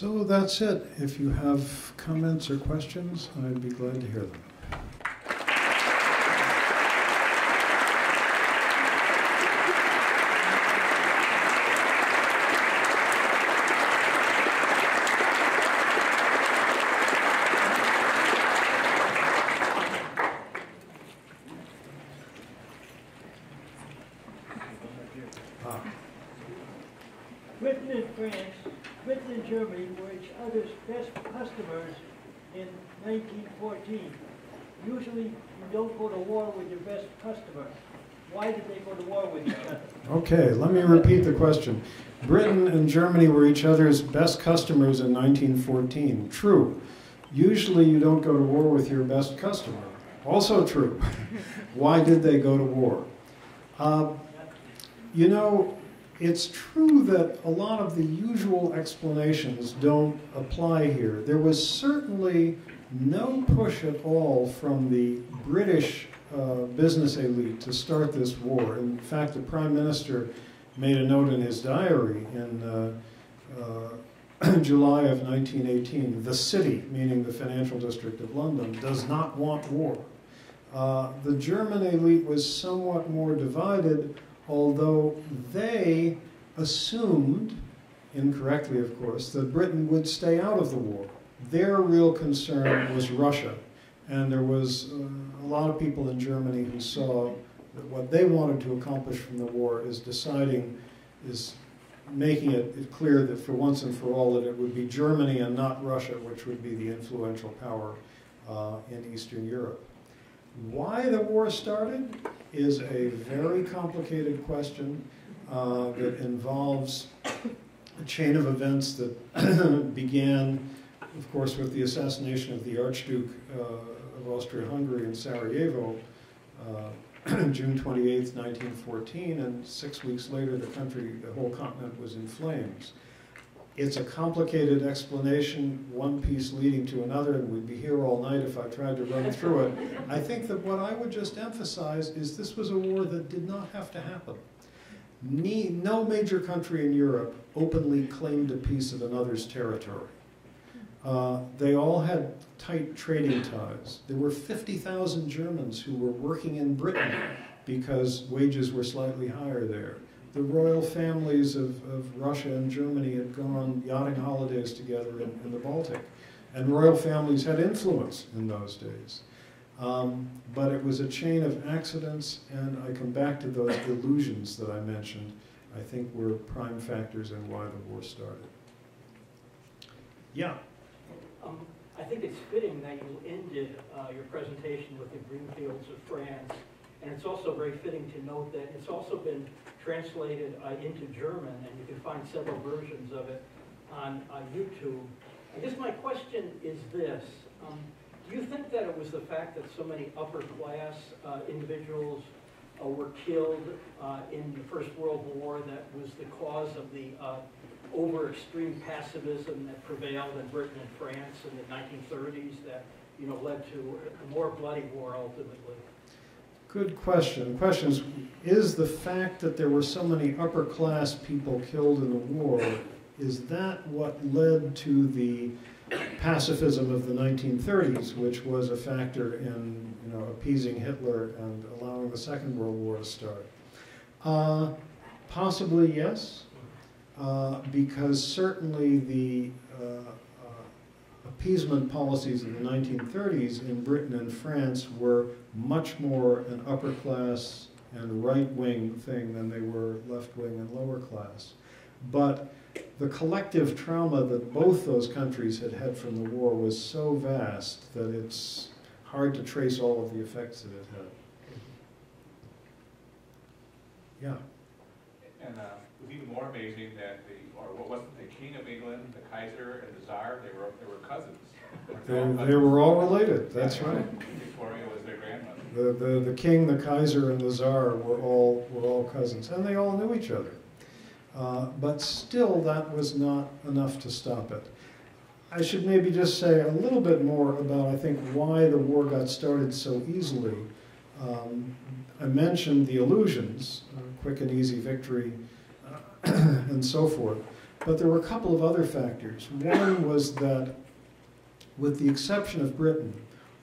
Speaker 3: So that's it. If you have comments or questions, I'd be glad to hear them.
Speaker 5: And France, Britain and Germany were each other's best customers in 1914. Usually, you don't go to war with your best customer. Why did they go to war with each other?
Speaker 3: Okay, let me repeat the question. Britain and Germany were each other's best customers in 1914. True. Usually you don't go to war with your best customer. Also true. Why did they go to war? Uh, you know, it's true that a lot of the usual explanations don't apply here. There was certainly no push at all from the British uh, business elite to start this war. In fact, the Prime Minister made a note in his diary in uh, uh, July of 1918 the city, meaning the financial district of London, does not want war. Uh, the German elite was somewhat more divided, although they assumed, incorrectly of course, that Britain would stay out of the war. Their real concern was Russia. And there was uh, a lot of people in Germany who saw that what they wanted to accomplish from the war is deciding, is making it, clear that for once and for all that it would be Germany and not Russia which would be the influential power uh, in Eastern Europe. Why the war started is a very complicated question uh, that involves a chain of events that began, of course, with the assassination of the Archduke uh, of Austria-Hungary in Sarajevo, uh, June 28, 1914, and six weeks later the country, the whole continent was in flames. It's a complicated explanation, one piece leading to another, and we'd be here all night if I tried to run through it. I think that what I would just emphasize is this was a war that did not have to happen. No major country in Europe openly claimed a piece of another's territory. Uh, they all had tight trading ties. There were 50,000 Germans who were working in Britain because wages were slightly higher there. The royal families of, of Russia and Germany had gone on yachting holidays together in, in the Baltic. And royal families had influence in those days. Um, but it was a chain of accidents, and I come back to those illusions that I mentioned, I think were prime factors in why the war started. Yeah.
Speaker 5: Um, I think it's fitting that you ended uh, your presentation with the green fields of France. And it's also very fitting to note that it's also been translated uh, into German, and you can find several versions of it on uh, YouTube. I guess my question is this. Um, do you think that it was the fact that so many upper class uh, individuals uh, were killed uh, in the First World War that was the cause of the uh, over extreme pacifism that prevailed in Britain and France in the 1930s that you know led to a more bloody war ultimately?
Speaker 3: Good question. The question is, is the fact that there were so many upper class people killed in the war, is that what led to the pacifism of the 1930s, which was a factor in you know, appeasing Hitler and allowing the Second World War to start? Uh, possibly yes, uh, because certainly the uh, appeasement policies of the 1930s in Britain and France were much more an upper class and right wing thing than they were left wing and lower class. But the collective trauma that both those countries had had from the war was so vast that it's hard to trace all of the effects that it had. Yeah.
Speaker 6: And uh, it was even more amazing that the, or what the King of England, the Kaiser, and the Tsar, they were, they were cousins.
Speaker 3: They, they were all related, that's right.
Speaker 6: Victoria was their grandmother.
Speaker 3: The, the, the king, the Kaiser, and the Tsar were all, were all cousins, and they all knew each other. Uh, but still, that was not enough to stop it. I should maybe just say a little bit more about, I think, why the war got started so easily. Um, I mentioned the illusions, uh, quick and easy victory, uh, and so forth. But there were a couple of other factors. One was that, with the exception of Britain,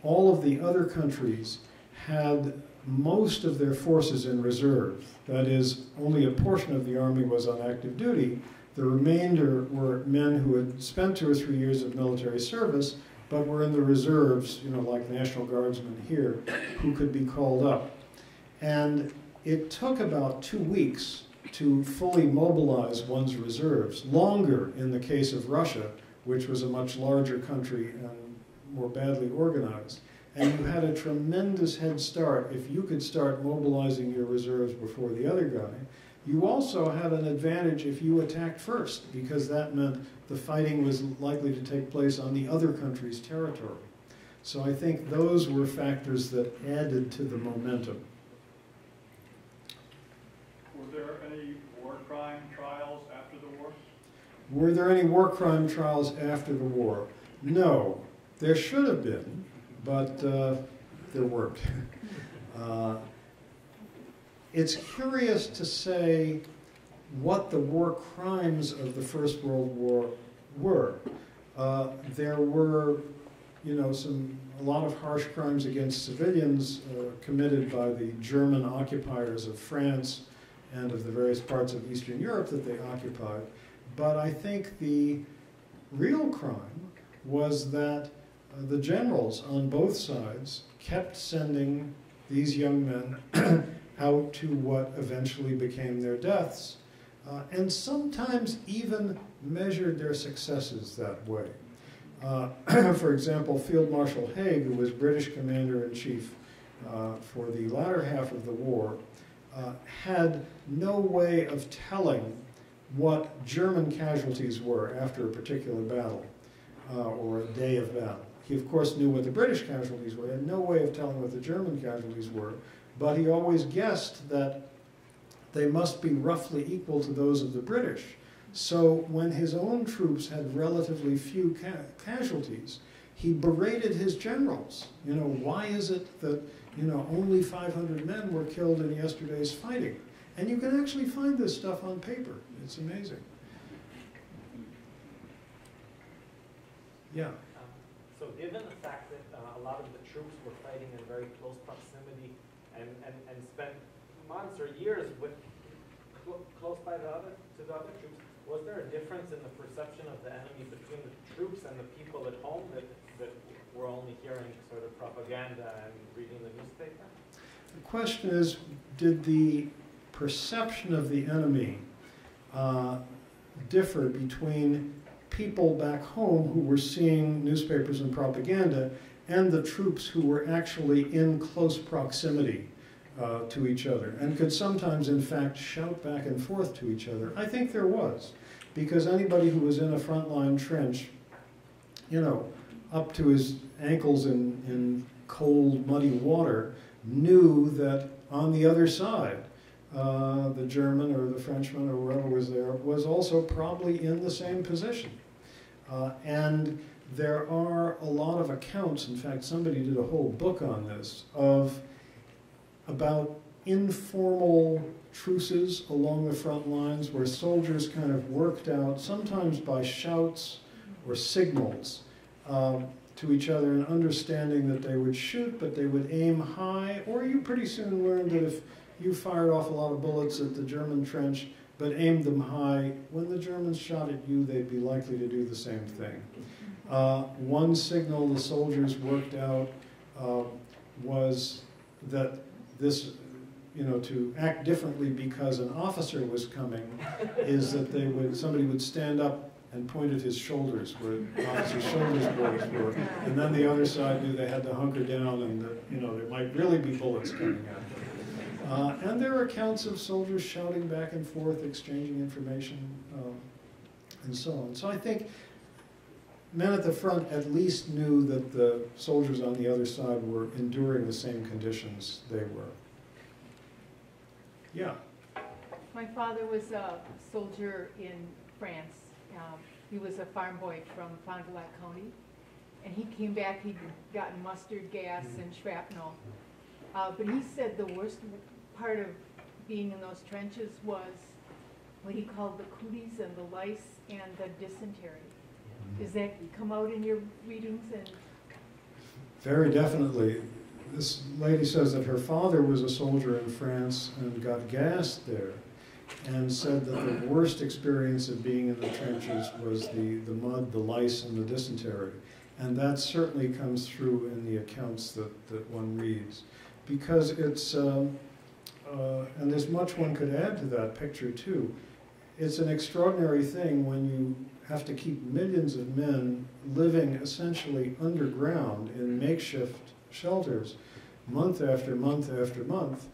Speaker 3: all of the other countries had most of their forces in reserve. That is, only a portion of the army was on active duty. The remainder were men who had spent two or three years of military service, but were in the reserves, you know, like National Guardsmen here, who could be called up. And it took about two weeks to fully mobilize one's reserves, longer in the case of Russia, which was a much larger country and more badly organized. And you had a tremendous head start if you could start mobilizing your reserves before the other guy. You also had an advantage if you attacked first, because that meant the fighting was likely to take place on the other country's territory. So I think those were factors that added to the momentum.
Speaker 7: Were there any war crime trials after the war?
Speaker 3: Were there any war crime trials after the war? No. There should have been, but uh, there weren't. Uh, it's curious to say what the war crimes of the First World War were. Uh, there were, you know, some a lot of harsh crimes against civilians uh, committed by the German occupiers of France and of the various parts of Eastern Europe that they occupied. But I think the real crime was that uh, the generals on both sides kept sending these young men out to what eventually became their deaths, uh, and sometimes even measured their successes that way. Uh, for example, Field Marshal Haig, who was British Commander-in-Chief uh, for the latter half of the war, uh, had no way of telling what German casualties were after a particular battle uh, or a day of battle. He, of course, knew what the British casualties were. He had no way of telling what the German casualties were, but he always guessed that they must be roughly equal to those of the British. So when his own troops had relatively few ca casualties, he berated his generals. You know, why is it that, you know, only 500 men were killed in yesterday's fighting? And you can actually find this stuff on paper. It's amazing. Yeah.
Speaker 8: Um, So given the fact that uh, a lot of the troops were fighting in very close proximity and, and, and spent months or years with, clo- close by the other, to the other troops, was there a difference in the perception of the enemy between the troops and the people at home that, that were only hearing sort of propaganda and reading the newspaper?
Speaker 3: The question is, did the perception of the enemy uh, differ between people back home who were seeing newspapers and propaganda and the troops who were actually in close proximity uh, to each other and could sometimes, in fact, shout back and forth to each other? I think there was, because anybody who was in a frontline trench, you know, up to his ankles in, in cold, muddy water, knew that on the other side, uh, the German or the Frenchman or whoever was there was also probably in the same position. Uh, and there are a lot of accounts, in fact, somebody did a whole book on this, of about informal truces along the front lines where soldiers kind of worked out, sometimes by shouts or signals, um, to each other and understanding that they would shoot, but they would aim high, or you pretty soon learned that if you fired off a lot of bullets at the German trench, but aimed them high, when the Germans shot at you, they'd be likely to do the same thing. Uh, one signal the soldiers worked out uh, was that this, you know, to act differently because an officer was coming, is that they would, somebody would stand up and point at his shoulders, where the officer's shoulders were, and then the other side knew they had to hunker down and that, you know, there might really be bullets coming at them. Uh, and there are accounts of soldiers shouting back and forth, exchanging information, um, and so on. So I think men at the front at least knew that the soldiers on the other side were enduring the same conditions they were. Yeah.
Speaker 9: My father was a soldier in France. Um, He was a farm boy from Fond du Lac County. And he came back, he'd gotten mustard gas and shrapnel. Uh, But he said the worst part of being in those trenches was what he called the cooties and the lice and the dysentery. Does that come out in your readings and?
Speaker 3: Very definitely. This lady says that her father was a soldier in France and got gassed there, and said that the worst experience of being in the trenches was the, the mud, the lice, and the dysentery. And that certainly comes through in the accounts that, that one reads. Because it's, um, uh, and there's much one could add to that picture too. It's an extraordinary thing when you have to keep millions of men living essentially underground in makeshift shelters month after month after month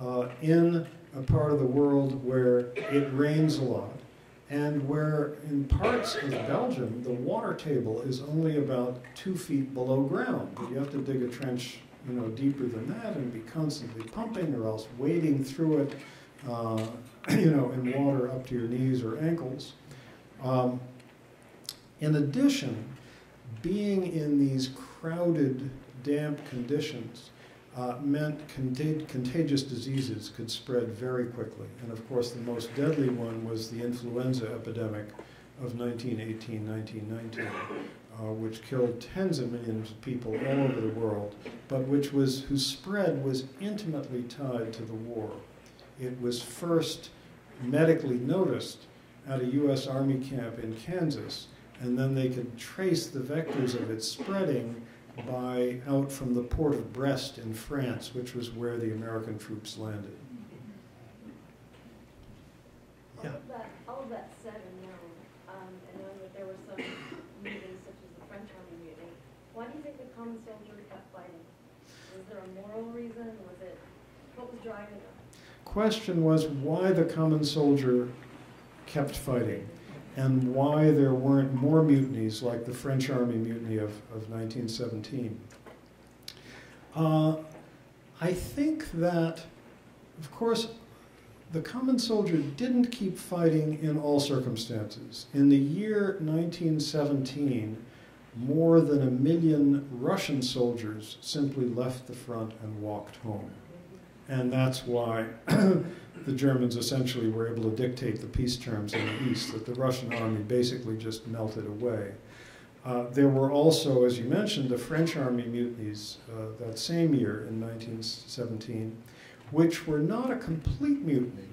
Speaker 3: uh, in a part of the world where it rains a lot and where in parts of Belgium the water table is only about two feet below ground. You have to dig a trench you know, deeper than that and be constantly pumping or else wading through it uh, you know, in water up to your knees or ankles. Um, in addition, being in these crowded, damp conditions uh, meant contag contagious diseases could spread very quickly. And of course, the most deadly one was the influenza epidemic of 1918 1919, uh, which killed tens of millions of people all over the world, but which was, whose spread was intimately tied to the war. It was first medically noticed at a U.S. Army camp in Kansas and then they could trace the vectors of its spreading by out from the port of Brest in France, which was where the American troops landed.
Speaker 10: All of that, all of that said and known, um, and knowing that there were some mutinies such as the French Army mutiny, why Was there a moral reason? Was it, what was driving them?
Speaker 3: Question was why the common soldier kept fighting and why there weren't more mutinies like the French Army mutiny of, of 1917. Uh, I think that, of course, the common soldier didn't keep fighting in all circumstances. In the year 1917, more than a million Russian soldiers simply left the front and walked home. And that's why the Germans essentially were able to dictate the peace terms in the East, that the Russian army basically just melted away. Uh, there were also, as you mentioned, the French army mutinies uh, that same year in 1917, which were not a complete mutiny.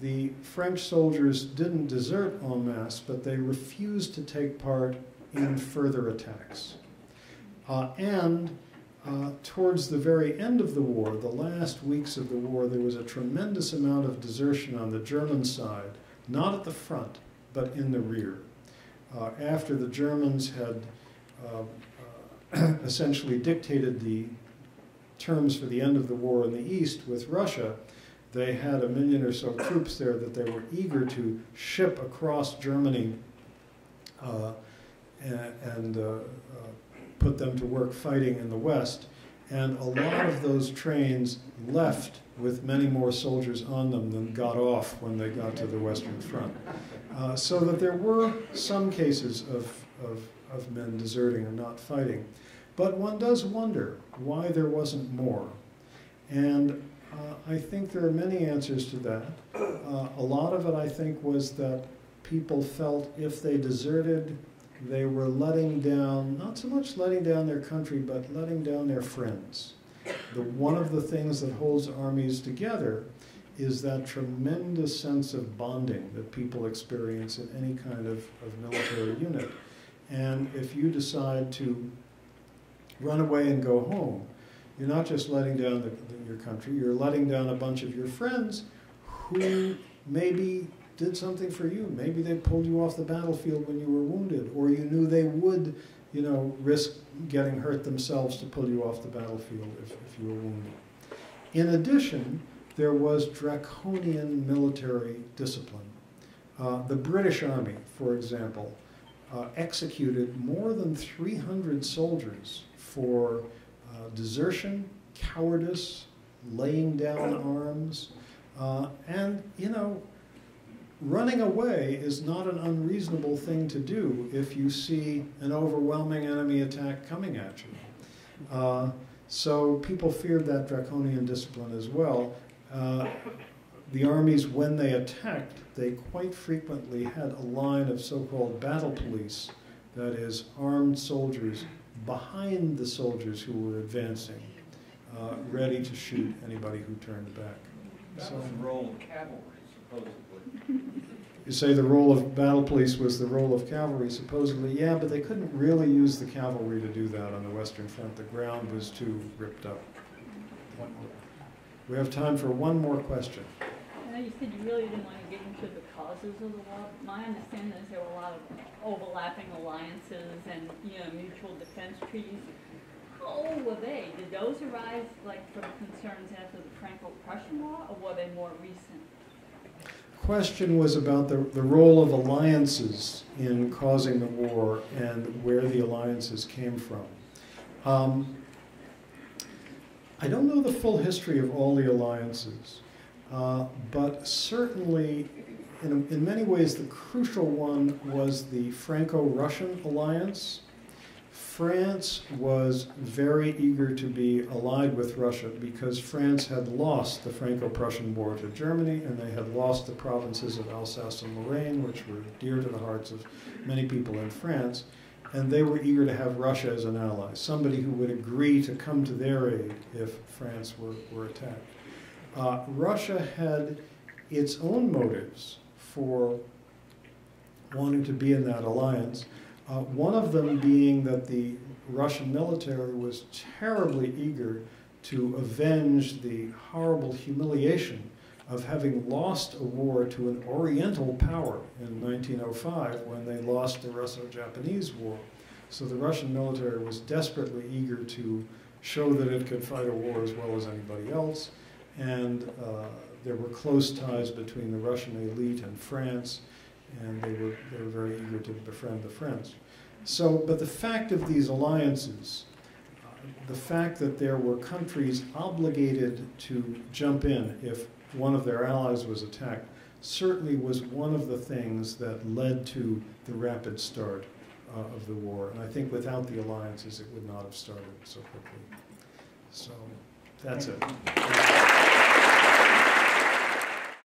Speaker 3: The French soldiers didn't desert en masse, but they refused to take part in further attacks. Uh, and uh, towards the very end of the war, the last weeks of the war, there was a tremendous amount of desertion on the German side, not at the front, but in the rear. Uh, after the Germans had uh, uh essentially dictated the terms for the end of the war in the East with Russia, they had a million or so troops there that they were eager to ship across Germany uh, and, and uh, put them to work fighting in the West. And a lot of those trains left with many more soldiers on them than got off when they got to the Western Front. Uh, so that there were some cases of, of, of men deserting or not fighting. But one does wonder why there wasn't more. And uh, I think there are many answers to that. Uh, a lot of it, I think, was that people felt if they deserted they were letting down, not so much letting down their country, but letting down their friends. The, one of the things that holds armies together is that tremendous sense of bonding that people experience in any kind of, of military unit. And if you decide to run away and go home, you're not just letting down the, your country, you're letting down a bunch of your friends who maybe did something for you. Maybe they pulled you off the battlefield when you were wounded, or you knew they would, you know, risk getting hurt themselves to pull you off the battlefield if, if you were wounded. In addition, there was draconian military discipline. Uh, the British Army, for example, uh, executed more than 300 soldiers for uh, desertion, cowardice, laying down arms, uh, and, you know, running away is not an unreasonable thing to do if you see an overwhelming enemy attack coming at you. Uh, so people feared that draconian discipline as well. Uh, the armies, when they attacked, they quite frequently had a line of so-called battle police, that is, armed soldiers behind the soldiers who were advancing, uh, ready to shoot anybody who turned back.
Speaker 11: That
Speaker 3: So-
Speaker 11: was the role of cavalry, supposedly.
Speaker 3: You say the role of battle police was the role of cavalry, supposedly. Yeah, but they couldn't really use the cavalry to do that on the Western Front. The ground was too ripped up. We have time for one more question.
Speaker 12: Know you said you really didn't want to get into the causes of the war. My understanding is there were a lot of overlapping alliances and, you know, mutual defense treaties. How old were they? Did those arise like from concerns after the Franco-Prussian War, or were they more recent?
Speaker 3: Question was about the, the role of alliances in causing the war and where the alliances came from. Um, I don't know the full history of all the alliances, uh, but certainly, in, in many ways, the crucial one was the Franco Russian alliance. France was very eager to be allied with Russia because France had lost the Franco Prussian War to Germany and they had lost the provinces of Alsace and Lorraine, which were dear to the hearts of many people in France. And they were eager to have Russia as an ally, somebody who would agree to come to their aid if France were, were attacked. Uh, Russia had its own motives for wanting to be in that alliance. Uh, one of them being that the Russian military was terribly eager to avenge the horrible humiliation of having lost a war to an Oriental power in 1905 when they lost the Russo-Japanese War. So the Russian military was desperately eager to show that it could fight a war as well as anybody else. And uh, there were close ties between the Russian elite and France, and they were, they were very eager to befriend the French. So, but the fact of these alliances, uh, the fact that there were countries obligated to jump in if one of their allies was attacked, certainly was one of the things that led to the rapid start uh, of the war. And I think without the alliances, it would not have started so quickly. So, that's it.